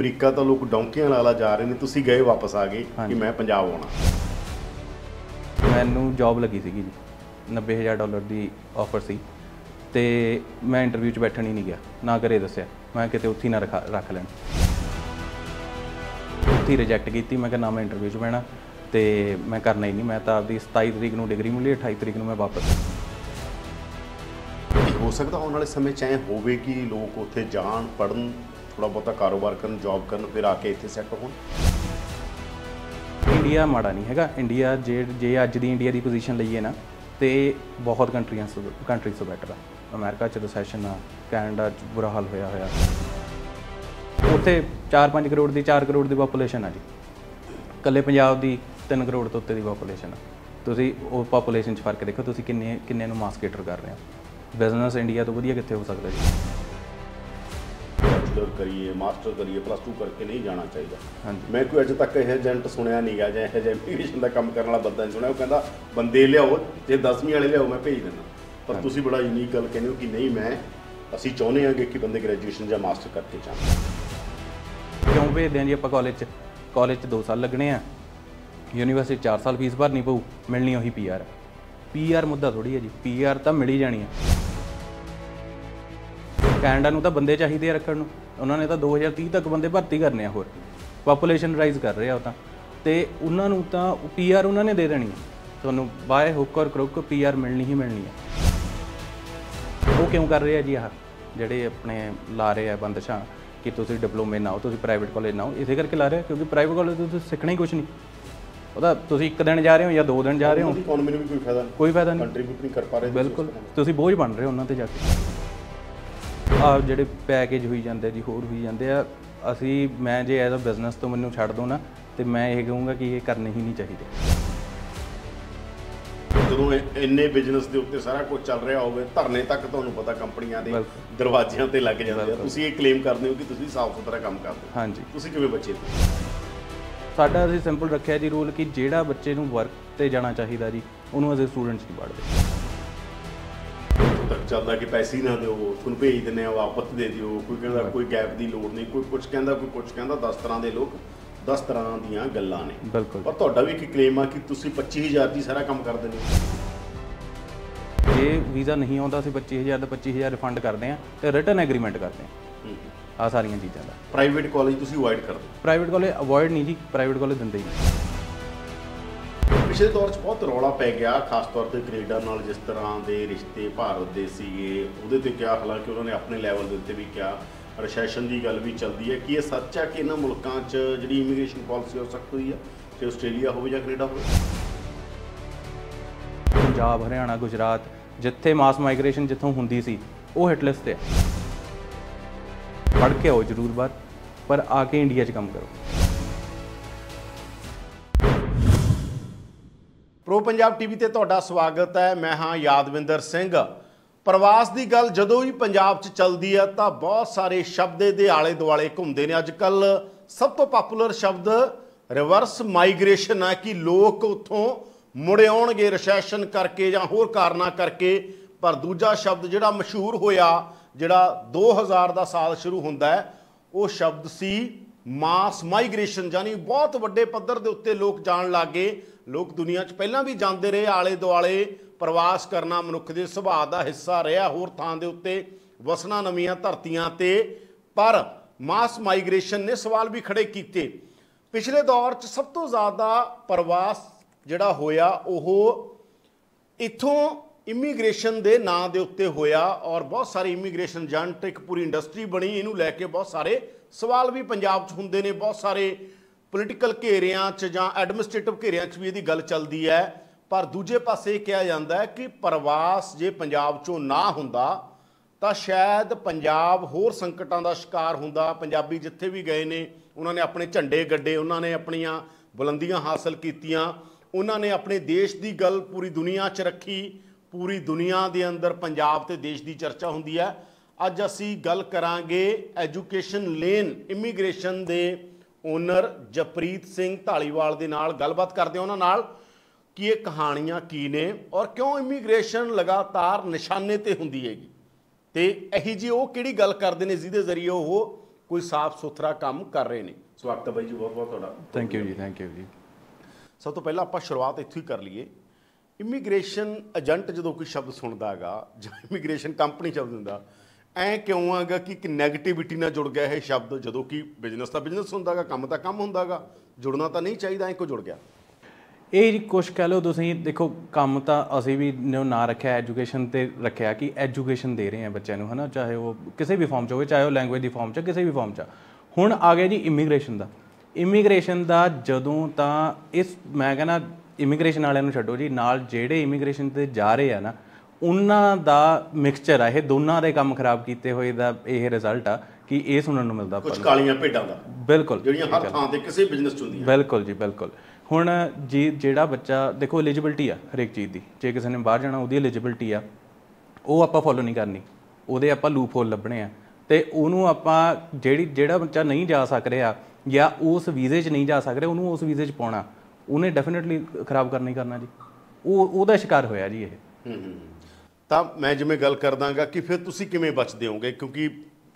America ਤਾਂ ਲੋਕ ਡੌਂਕੀਆਂ ਲਾਲਾ ਜਾ ਰਹੇ ਨੇ ਤੁਸੀਂ ਗਏ ਵਾਪਸ ਆ ਗਏ ਕਿ। ਮੈਂ ਪੰਜਾਬ ਆਉਣਾ? ਮੈਨੂੰ ਜੌਬ ਲੱਗੀ ਸੀਗੀ ਜੀ 90000 ਡਾਲਰ ਦੀ ਆਫਰ ਸੀ ਤੇ ਮੈਂ ਇੰਟਰਵਿਊ 'ਚ ਬੈਠਣ ਹੀ ਨਹੀਂ ਗਿਆ ਨਾ ਘਰੇ ਦੱਸਿਆ ਮੈਂ ਕਿਤੇ ਉੱਥੇ ਨਾ ਰਖਾ- ਲੈਣ। ਉੱਥੇ ਰਿਜੈਕਟ ਕੀਤੀ ਮੈਂ ਕਿਹਾ ਨਾ ਮੈਂ ਇੰਟਰਵਿਊ 'ਚ ਬਹਿਣਾ ਤੇ ਮੈਂ ਕਰਨਾ ਹੀ ਨਹੀਂ ਮੈਂ ਤਾਂ ਆਪਦੀ 27 ਤਰੀਕ ਨੂੰ ਡਿਗਰੀ ਮਿਲੀ 28 ਤਰੀਕ ਨੂੰ ਮੈਂ ਵਾਪਸ। ਹੋ ਸਕਦਾ ਆਉਣ ਵਾਲੇ ਸਮੇਂ 'ਚ ਐ ਹੋਵੇ ਕਿ ਲੋਕ ਉੱਥੇ ਜਾਣ ਪੜਨ ਥੋੜਾ ਬਹੁਤਾ ਕਾਰੋਬਾਰ ਕਰਨ ਜੌਬ ਕਰਨ, ਫਿਰ ਆ ਕੇ ਇੱਥੇ ਸੈੱਟ ਹੋਣ। ਇੰਡੀਆ ਮਾੜਾ ਨਹੀਂ ਹੈਗਾ। ਇੰਡੀਆ ਜੇ ਜੇ ਅੱਜ ਦੀ ਇੰਡੀਆ ਦੀ ਪੋਜੀਸ਼ਨ ਲਈਏ ਨਾ, ਤੇ ਬਹੁਤ ਕੰਟਰੀਆਂ ਕੰਟਰੀਜ਼ ਤੋਂ ਬੈਟਰ ਆ। ਅਮਰੀਕਾ ਚ ਰਿਸੈਸ਼ਨ ਆ, ਕੈਨੇਡਾ ਚ ਬੁਰਾ ਹਾਲ ਹੋਇਆ ਹੋਇਆ। ਉੱਥੇ 4-5 ਕਰੋੜ ਦੀ 4 ਕਰੋੜ ਦੀ ਪੋਪੂਲੇਸ਼ਨ ਆ ਜੀ। ਇਕੱਲੇ ਪੰਜਾਬ ਦੀ 3 ਕਰੋੜ ਤੋਂ ਉੱਤੇ ਦੀ ਪੋਪੂਲੇਸ਼ਨ ਆ। ਤੁਸੀਂ ਉਹ ਪੋਪੂਲੇਸ਼ਨ 'ਚ ਫ਼ਰਕ ਦੇਖੋ, ਤੁਸੀਂ ਕਿੰਨੇ ਕਿੰਨੇ ਨੂੰ ਮਾਸ ਕੇਟਰ ਕਰ ਰਹੇ ਹੋ। ਬਿਜ਼ਨਸ ਇੰਡੀਆ ਤੋਂ ਵਧੀਆ ਕਿੱਥੇ ਹੋ ਸਕਦਾ ਜੀ? ਬੈਚਲਰ ਕਰੀਏ ਮਾਸਟਰ ਕਰੀਏ ਪਲੱਸ 2 ਕਰਕੇ ਨਹੀਂ ਜਾਣਾ ਚਾਹੀਦਾ। ਮੈਂ ਕੋਈ ਅਜੇ ਤੱਕ ਇਹ ਏਜੰਟ ਸੁਣਿਆ ਨਹੀਂਗਾ ਜਾਂ ਇਹ ਜਿਹਾ ਇਮੀਗ੍ਰੇਸ਼ਨ ਦਾ ਕੰਮ ਕਰਨ ਵਾਲਾ ਬੰਦਾ ਨਹੀਂ ਸੁਣਿਆ ਉਹ ਕਹਿੰਦਾ ਬੰਦੇ ਲਿਆਓ ਜੇ 10ਵੀਂ ਵਾਲੇ ਲਿਆਓ ਮੈਂ ਭੇਜ ਦਿੰਦਾ। ਪਰ ਤੁਸੀਂ ਬੜਾ ਯੂਨੀਕ ਗੱਲ ਕਹਿੰਦੇ ਹੋ ਕਿ ਨਹੀਂ ਮੈਂ ਅਸੀਂ ਚਾਹੁੰਦੇ ਹਾਂਗੇ ਕਿ ਬੰਦੇ ਗ੍ਰੈਜੂਏਸ਼ਨ ਜਾਂ ਮਾਸਟਰ ਕਰਕੇ ਜਾਣ। ਕਿਉਂ ਭੇਜਦੇ ਹਾਂ ਜੀ ਆਪਾਂ ਕਾਲਜ 'ਚ? ਕਾਲਜ 'ਚ 2 ਸਾਲ ਲੱਗਣੇ ਆ। ਯੂਨੀਵਰਸਿਟੀ 4 ਸਾਲ ਫੀਸ ਭਰਨੀ ਪਊ ਮਿਲਣੀ ਉਹੀ ਪੀਆਰ ਪੀਆਰ ਮੁੱਦਾ ਥੋੜੀ ਹੈ ਜੀ ਪੀਆਰ ਤਾਂ ਮਿਲ ਹੀ ਜਾਣੀ ਹੈ। ਕੈਨੇਡਾ ਨੂੰ ਤਾਂ ਬੰਦੇ ਚਾਹੀਦੇ ਆ ਰੱਖਣ ਨੂੰ। ਉਹਨਾਂ ਨੇ ਤਾਂ 2030 ਤੱਕ ਬੰਦੇ ਭਰਤੀ ਕਰਨੇ ਆ ਹੋਰ। ਪੋਪੂਲੇਸ਼ਨ ਰਾਈਜ਼ ਕਰ ਰਹੇ ਆ ਉਹ ਤਾਂ। ਤੇ ਉਹਨਾਂ ਨੂੰ ਤਾਂ ਪੀਆਰ ਉਹਨਾਂ ਨੇ ਦੇ ਦੇਣੀ ਹੈ ਤੁਹਾਨੂੰ ਬਾਏ ਹੁੱਕ ਔਰ ਕਰੁੱਕ ਪੀਆਰ ਮਿਲਣੀ ਹੀ ਮਿਲਣੀ ਹੈ ਉਹ ਕਿਉਂ ਕਰ ਰਹੇ ਆ ਜੀ ਆਹ? ਜਿਹੜੇ ਆਪਣੇ ਲਾ ਰਹੇ ਆ ਬੰਦਸ਼ਾਂ ਕਿ ਤੁਸੀਂ ਡਿਪਲੋਮੇ ਨਾ ਹੋ ਤੁਸੀਂ ਪ੍ਰਾਈਵੇਟ ਕਾਲਜ ਨਾ ਹੋ ਇਸੇ ਕਰਕੇ ਲਾ ਰਹੇ ਕਿਉਂਕਿ ਪ੍ਰਾਈਵੇਟ ਕਾਲਜ ਤੋਂ ਤੁਸੀਂ ਸਿੱਖਣਾ ਹੀ ਕੁਝ ਨਹੀਂ। ਉਹਦਾ ਤੁਸੀਂ ਇੱਕ ਦਿਨ ਜਾ ਰਹੇ ਹੋ ਜਾਂ ਦੋ ਦਿਨ ਜਾ ਰਹੇ ਹੋ। ਉਹਦੀ ਇਕਨੋਮੀ ਨੂੰ ਵੀ ਕੋਈ ਫਾਇਦਾ ਨਹੀਂ। ਕੋਈ ਫਾਇਦਾ ਨਹੀਂ। ਕੰਟਰੀਬਿਊਟ ਨਹੀਂ ਕਰ ਪਾ ਰਹੇ ਬਿਲਕੁਲ। ਤੁਸੀਂ ਬੋਝ ਬਣ ਰਹੇ ਹੋ ਉਹਨਾਂ ਤੇ ਜਾ ਕੇ। ਆ ਜਿਹੜੇ ਪੈਕੇਜ ਹੋਈ ਜਾਂਦੇ ਜੀ ਹੋਰ ਹੋਈ ਜਾਂਦੇ ਆ ਅਸੀਂ ਮੈਂ ਜੇ ਐਜ਼ ਅ ਬਿਜ਼ਨਸ ਤੋਂ ਮੈਨੂੰ ਛੱਡ ਦੋ ਨਾ ਤੇ ਮੈਂ ਇਹ ਕਹੂੰਗਾ ਕਿ ਇਹ ਕਰਨੇ ਹੀ ਨਹੀਂ ਚਾਹੀਦੇ। ਜਦੋਂ ਇੰਨੇ ਬਿਜ਼ਨਸ ਦੇ ਉੱਤੇ ਸਾਰਾ ਕੁਝ ਚੱਲ ਰਿਹਾ ਹੋਵੇ ਧਰਨੇ ਤੱਕ ਤੁਹਾਨੂੰ ਪਤਾ ਕੰਪਨੀਆਂ ਦੇ। ਦਰਵਾਜ਼ਿਆਂ ਤੇ ਲੱਗ ਜਾਂਦੇ ਆ। ਤੁਸੀਂ ਇਹ ਕਲੇਮ ਕਰਦੇ ਹੋ ਕਿ ਤੁਸੀਂ ਸਾਫ਼ ਸੁਥਰਾ ਕੰਮ ਕਰਦੇ ਹੋ। ਹਾਂਜੀ। ਤੁਸੀਂ ਕਿਵੇਂ ਬਚੇ? ਸਾਡਾ ਅਸੀਂ ਸਿੰਪਲ ਰੱਖਿਆ ਜੀ ਰੂਲ ਕਿ ਜਿਹੜਾ ਬੱਚੇ ਨੂੰ ਵਰਕ ਤੇ ਜਾਣਾ ਚਾਹੀਦਾ ਜੀ ਉਹਨੂੰ ਅਸੀਂ ਸਟੂਡੈਂਟਸ ਨਹੀਂ ਪੜ੍ਹਦੇ। ਚੱਲਦਾ ਕਿ ਪੈਸੇ ਹੀ ਨਾ ਦਿਓ ਤੁਹਾਨੂੰ ਭੇਜ ਦਿੰਦੇ ਆ ਵਾਪਸ ਦੇ ਦਿਓ ਕੋਈ ਕਹਿੰਦਾ ਕੋਈ ਗੈਪ ਦੀ ਲੋੜ ਨਹੀਂ ਕੋਈ ਕੁਝ ਕਹਿੰਦਾ ਕੋਈ ਕੁਝ ਕਹਿੰਦਾ 10 ਤਰ੍ਹਾਂ ਦੇ ਲੋਕ 10 ਤਰ੍ਹਾਂ ਦੀਆਂ ਗੱਲਾਂ ਨੇ। ਪਰ ਤੁਹਾਡਾ ਵੀ ਇੱਕ ਕਲੇਮ ਆ ਕਿ ਤੁਸੀਂ 25000 ਦੀ ਸਾਰਾ ਕੰਮ ਕਰ ਦਿੰਦੇ ਹੋ। ਜੇ ਵੀਜ਼ਾ ਨਹੀਂ ਆਉਂਦਾ ਅਸੀਂ 25000 ਦਾ 25000 ਰਿਫੰਡ ਕਰਦੇ ਆ ਤੇ ਰਿਟਰਨ ਐਗਰੀਮੈਂਟ ਕਰਦੇ ਆ ਆ ਸਾਰੀਆਂ ਚੀਜ਼ਾਂ ਦਾ। ਪ੍ਰਾਈਵੇਟ ਕਾਲਜ ਤੁਸੀਂ ਅਵੋਇਡ ਕਰਦੇ ਪ੍ਰਾਈਵੇਟ ਕਾਲਜ ਅਵੋਇਡ ਨਹੀਂ ਜੀ ਪ੍ਰਾਈਵੇਟ ਕਾਲਜ ਦਿੰਦੇ ਹੀ ਨਹੀਂ। ਪਿਛਲੇ ਦੌਰ 'ਚ ਬਹੁਤ ਰੌਲਾ ਪੈ ਗਿਆ, ਖਾਸ ਤੌਰ ਤੇ ਕੈਨੇਡਾ ਨਾਲ ਜਿਸ ਤਰ੍ਹਾਂ ਦੇ ਰਿਸ਼ਤੇ ਭਾਰਤ ਦੇ ਸੀਗੇ, ਉਹਦੇ ਤੇ ਕਿਹਾ, ਹਾਲਾਂਕਿ ਉਹਨਾਂ ਨੇ ਆਪਣੇ ਲੈਵਲ ਦੇ ਉੱਤੇ ਵੀ ਕਿਹਾ ਰਿਸੈਸ਼ਨ ਦੀ ਗੱਲ ਵੀ ਚੱਲਦੀ ਹੈ। ਕਿ ਇਹ ਸੱਚ ਹੈ ਕਿ ਇਹਨਾਂ ਮੁਲਕਾਂ 'ਚ ਜਿਹੜੀ ਇਮੀਗ੍ਰੇਸ਼ਨ ਪਾਲਿਸੀ ਹੋ ਸਕਦੀ ਹੈ? ਤੇ ਆਸਟ੍ਰੇਲੀਆ ਹੋਵੇ ਜਾਂ ਕੈਨੇਡਾ ਹੋਵੇ? ਪੰਜਾਬ, ਹਰਿਆਣਾ, ਗੁਜਰਾਤ, ਜਿੱਥੇ ਮਾਸ ਮਾਈਗ੍ਰੇਸ਼ਨ ਜਿੱਥੋਂ ਹੁੰਦੀ ਸੀ, ਉਹ ਹਿਟ ਲਿਸਟ ਤੇ ਆ ਪੜ੍ਹ ਕੇ ਆਓ ਜ਼ਰੂਰ ਬਾਹਰ, ਪਰ ਆ ਕੇ ਇੰਡੀਆ 'ਚ ਕੰਮ ਕਰੋ। ਪ੍ਰੋ ਪੰਜਾਬ ਟੀਵੀ ਤੇ ਤੁਹਾਡਾ ਸਵਾਗਤ ਹੈ। ਮੈਂ ਹਾਂ ਯਾਦਵਿੰਦਰ ਸਿੰਘ। ਪ੍ਰਵਾਸ ਦੀ ਗੱਲ ਜਦੋਂ ਵੀ ਪੰਜਾਬ 'ਚ ਚੱਲਦੀ ਹੈ ਤਾਂ ਬਹੁਤ ਸਾਰੇ ਸ਼ਬਦ ਦੇ ਆਲੇ ਦੁਆਲੇ ਘੁੰਮਦੇ ਨੇ। ਅੱਜ ਕੱਲ ਸਭ ਤੋਂ ਪਪੂਲਰ ਸ਼ਬਦ ਰਿਵਰਸ ਮਾਈਗ੍ਰੇਸ਼ਨ ਹੈ ਕਿ ਲੋਕ ਉੱਥੋਂ ਮੁੜ ਆਉਣਗੇ ਰਿਸੈਸ਼ਨ ਕਰਕੇ ਜਾਂ ਹੋਰ ਕਾਰਨਾਂ ਕਰਕੇ। ਪਰ ਦੂਜਾ ਸ਼ਬਦ ਜਿਹੜਾ ਮਸ਼ਹੂਰ ਹੋਇਆ, ਜਿਹੜਾ 2000 ਦਾ ਸਾਲ ਸ਼ੁਰੂ ਹੁੰਦਾ ਉਹ ਸ਼ਬਦ ਸੀ ਮਾਸ ਮਾਈਗ੍ਰੇਸ਼ਨ ਯਾਨੀ ਬਹੁਤ ਵੱਡੇ ਪੱਧਰ ਦੇ ਉੱਤੇ ਲੋਕ ਜਾਣ ਲੱਗੇ। ਲੋਕ ਦੁਨੀਆ 'ਚ ਪਹਿਲਾਂ ਵੀ ਜਾਂਦੇ ਰਹੇ, ਆਲੇ ਦੁਆਲੇ ਪ੍ਰਵਾਸ ਕਰਨਾ ਮਨੁੱਖ ਦੇ ਸੁਭਾਅ ਦਾ ਹਿੱਸਾ ਰਿਹਾ, ਹੋਰ ਥਾਂ ਦੇ ਉੱਤੇ ਵਸਣਾ ਨਵੀਆਂ ਧਰਤੀਆਂ ਤੇ। ਪਰ ਮਾਸ ਮਾਈਗ੍ਰੇਸ਼ਨ ਨੇ ਸਵਾਲ ਵੀ ਖੜੇ ਕੀਤੇ। ਪਿਛਲੇ ਦੌਰ 'ਚ ਸਭ ਤੋਂ ਜ਼ਿਆਦਾ ਪ੍ਰਵਾਸ ਜਿਹੜਾ ਹੋਇਆ, ਉਹ ਇਥੋਂ ਇਮੀਗ੍ਰੇਸ਼ਨ ਦੇ ਨਾਂ ਦੇ ਉੱਤੇ ਹੋਇਆ ਔਰ ਬਹੁਤ ਸਾਰੇ ਇਮੀਗ੍ਰੇਸ਼ਨ ਏਜੰਟ, ਇੱਕ ਪੂਰੀ ਇੰਡਸਟਰੀ ਬਣੀ, ਇਹਨੂੰ ਲੈ ਕੇ ਬਹੁਤ ਸਾਰੇ ਸਵਾਲ ਵੀ ਪੰਜਾਬ 'ਚ ਹੁੰਦੇ ਨੇ, ਬਹੁਤ ਸਾਰੇ ਪੋਲੀਟੀਕਲ ਘੇਰਿਆਂ 'ਚ ਜਾਂ ਐਡਮਿਨਿਸਟ੍ਰੇਟਿਵ ਘੇਰਿਆਂ 'ਚ ਵੀ ਇਹਦੀ ਗੱਲ ਚੱਲਦੀ ਹੈ। ਪਰ ਦੂਜੇ ਪਾਸੇ ਇਹ ਕਿਹਾ ਜਾਂਦਾ ਹੈ ਕਿ ਪ੍ਰਵਾਸ ਜੇ ਪੰਜਾਬ 'ਚੋਂ ਨਾ ਹੁੰਦਾ, ਤਾਂ ਸ਼ਾਇਦ ਪੰਜਾਬ ਹੋਰ ਸੰਕਟਾਂ ਦਾ ਸ਼ਿਕਾਰ ਹੁੰਦਾ। ਪੰਜਾਬੀ ਜਿੱਥੇ ਵੀ ਗਏ ਨੇ, ਉਹਨਾਂ ਨੇ ਆਪਣੇ ਝੰਡੇ ਗੱਡੇ, ਉਹਨਾਂ ਨੇ ਆਪਣੀਆਂ ਬੁਲੰਦੀਆਂ ਹਾਸਲ ਕੀਤੀਆਂ, ਉਹਨਾਂ ਨੇ ਆਪਣੇ ਦੇਸ਼ ਦੀ ਗੱਲ ਪੂਰੀ ਦੁਨੀਆ 'ਚ ਰੱਖੀ। ਪੂਰੀ ਦੁਨੀਆ ਦੇ ਅੰਦਰ ਪੰਜਾਬ ਤੇ ਦੇਸ਼ ਦੀ ਚਰਚਾ ਹੁੰਦੀ ਹੈ। ਅੱਜ ਅਸੀਂ ਗੱਲ ਕਰਾਂਗੇ ਐਜੂਕੇਸ਼ਨ ਲੇਨ ਇਮੀਗ੍ਰੇਸ਼ਨ ਦੇ ਓਨਰ ਜਪ੍ਰੀਤ ਸਿੰਘ ਢਾਲੀਵਾਲ ਦੇ ਨਾਲ। ਗੱਲਬਾਤ ਕਰਦੇ ਹਾਂ ਉਹਨਾਂ ਨਾਲ ਕਿ ਇਹ ਕਹਾਣੀਆਂ ਕੀ ਨੇ ਔਰ ਕਿਉਂ ਇਮੀਗ੍ਰੇਸ਼ਨ ਲਗਾਤਾਰ ਨਿਸ਼ਾਨੇ ਤੇ ਹੁੰਦੀ ਹੈਗੀ। ਤੇ ਇਹੀ ਜੀ ਉਹ ਕਿਹੜੀ ਗੱਲ ਕਰਦੇ ਨੇ ਜਿਹਦੇ ਜ਼ਰੀਏ ਉਹ ਕੋਈ ਸਾਫ਼ ਸੁਥਰਾ ਕੰਮ ਕਰ ਰਹੇ ਨੇ। ਸਵਾਗਤ ਹੈ ਬਾਈ ਜੀ ਬਹੁਤ ਬਹੁਤ ਤੁਹਾਡਾ। ਥੈਂਕ ਯੂ ਜੀ ਥੈਂਕ ਯੂ ਜੀ। ਸਭ ਤੋਂ ਪਹਿਲਾਂ ਆਪਾਂ ਸ਼ੁਰੂਆਤ ਇੱਥੋਂ ਹੀ ਕਰ ਲਈਏ। ਇਮੀਗ੍ਰੇਸ਼ਨ ਏਜੰਟ ਜਦੋਂ ਕੋਈ ਸ਼ਬਦ ਸੁਣਦਾ ਹੈਗਾ ਜਾਂ ਇਮੀਗ੍ਰੇਸ਼ਨ ਕੰਪਨੀ ਸ਼ਬਦ ਹੁੰਦਾ, ਐ ਕਿਉਂ ਆਗਾ ਕਿ ਇੱਕ 네ਗੇਟਿਵਿਟੀ ਨਾਲ ਜੁੜ ਗਿਆ ਇਹ ਸ਼ਬਦ, ਜਦੋਂ ਕਿ ਬਿਜ਼ਨਸ ਤਾਂ ਬਿਜ਼ਨਸ ਹੁੰਦਾਗਾ ਕੰਮ ਤਾਂ ਕੰਮ ਹੁੰਦਾਗਾ ਜੁੜਨਾ ਤਾਂ ਨਹੀਂ ਚਾਹੀਦਾ, ਐ ਕਿਉਂ ਜੁੜ ਗਿਆ? ਇਹ ਜੀ ਕੁਛ ਕਹਿ ਲਓ ਤੁਸੀਂ, ਦੇਖੋ ਕੰਮ ਤਾਂ ਅਸੀਂ ਵੀ ਨਾ ਰੱਖਿਆ ਐਜੂਕੇਸ਼ਨ ਤੇ ਰੱਖਿਆ ਕਿ ਐਜੂਕੇਸ਼ਨ ਦੇ ਰਹੇ ਆ ਬੱਚਿਆਂ ਨੂੰ, ਹਨਾ? ਚਾਹੇ ਉਹ ਕਿਸੇ ਵੀ ਫਾਰਮ ਚ ਹੋਵੇ, ਚਾਹੇ ਉਹ ਲੈਂਗੁਏਜ ਦੀ ਫਾਰਮ ਚ, ਕਿਸੇ ਵੀ ਫਾਰਮ ਚ। ਹੁਣ ਆ ਗਿਆ ਜੀ ਇਮੀਗ੍ਰੇਸ਼ਨ ਦਾ। ਇਮੀਗ੍ਰੇਸ਼ਨ ਦਾ ਜਦੋਂ ਤਾਂ ਇਸ, ਮੈਂ ਕਹਿੰਦਾ ਇਮੀਗ੍ਰੇਸ਼ਨ ਵਾਲਿਆਂ ਨੂੰ ਛੱਡੋ ਜੀ ਨਾਲ ਜਿਹੜੇ ਇਮੀਗ੍ਰੇਸ਼ਨ ਤੇ ਜਾ ਰਹੇ ਆ ਨਾ ਉਹਨਾਂ ਦਾ ਮਿਕਸਚਰ ਆ ਇਹ ਦੋਨਾਂ ਦੇ ਕੰਮ ਖਰਾਬ ਕੀਤੇ ਹੋਏ ਦਾ ਇਹ ਰਿਜ਼ਲਟ ਆ ਕਿ ਇਹ ਸੁਣਨ ਨੂੰ ਮਿਲਦਾ ਕੁਝ ਕਾਲੀਆਂ ਭੇਡਾਂ ਦਾ। ਬਿਲਕੁਲ। ਜਿਹੜੀਆਂ ਹਰ ਥਾਂ ਤੇ ਕਿਸੇ ਬਿਜ਼ਨਸ ਚ ਹੁੰਦੀਆਂ। ਬਿਲਕੁਲ ਜੀ ਬਿਲਕੁਲ। ਹੁਣ ਜੀ ਜਿਹੜਾ ਬੱਚਾ ਦੇਖੋ ਐਲੀਜੀਬਿਲਟੀ ਆ ਹਰੇਕ ਚੀਜ਼ ਦੀ। ਜੇ ਕਿਸੇ ਨੇ ਬਾਹਰ ਜਾਣਾ ਉਹਦੀ ਐਲੀਜੀਬਿਲਟੀ ਆ। ਉਹ ਆਪਾਂ ਫੋਲੋ ਨਹੀਂ ਕਰਨੀ। ਉਹਦੇ ਆਪਾਂ ਲੂਪ ਹੋਲ ਲੱਭਣੇ ਆ। ਤੇ ਉਹਨੂੰ ਆਪਾਂ ਜਿਹੜੀ ਜਿਹੜਾ ਬੱਚਾ ਨਹੀਂ ਜਾ ਸਕ ਰਿਹਾ ਜਾਂ ਉਸ ਵੀਜ਼ੇ 'ਚ ਨਹੀਂ ਜਾ ਸਕ ਰਿਹਾ ਉਹਨੂੰ ਉਸ ਵੀਜ਼ੇ 'ਚ ਪਾਉਣਾ। ਉਹਨੇ ਡੈਫੀਨਿਟਲੀ ਖਰਾਬ ਕਰਨਾ ਹੀ ਕਰਨਾ ਜੀ। ਉਹ ਉਹਦਾ ਸ਼ਿਕਾਰ ਹੋਇਆ ਜੀ ਇਹ। ਤਾਂ ਮੈਂ ਜਿਵੇਂ ਗੱਲ ਕਰਦਾਗਾ ਕਿ ਫਿਰ ਤੁਸੀਂ ਕਿਵੇਂ ਬਚਦੇ ਹੋਗੇ? ਕਿਉਂਕਿ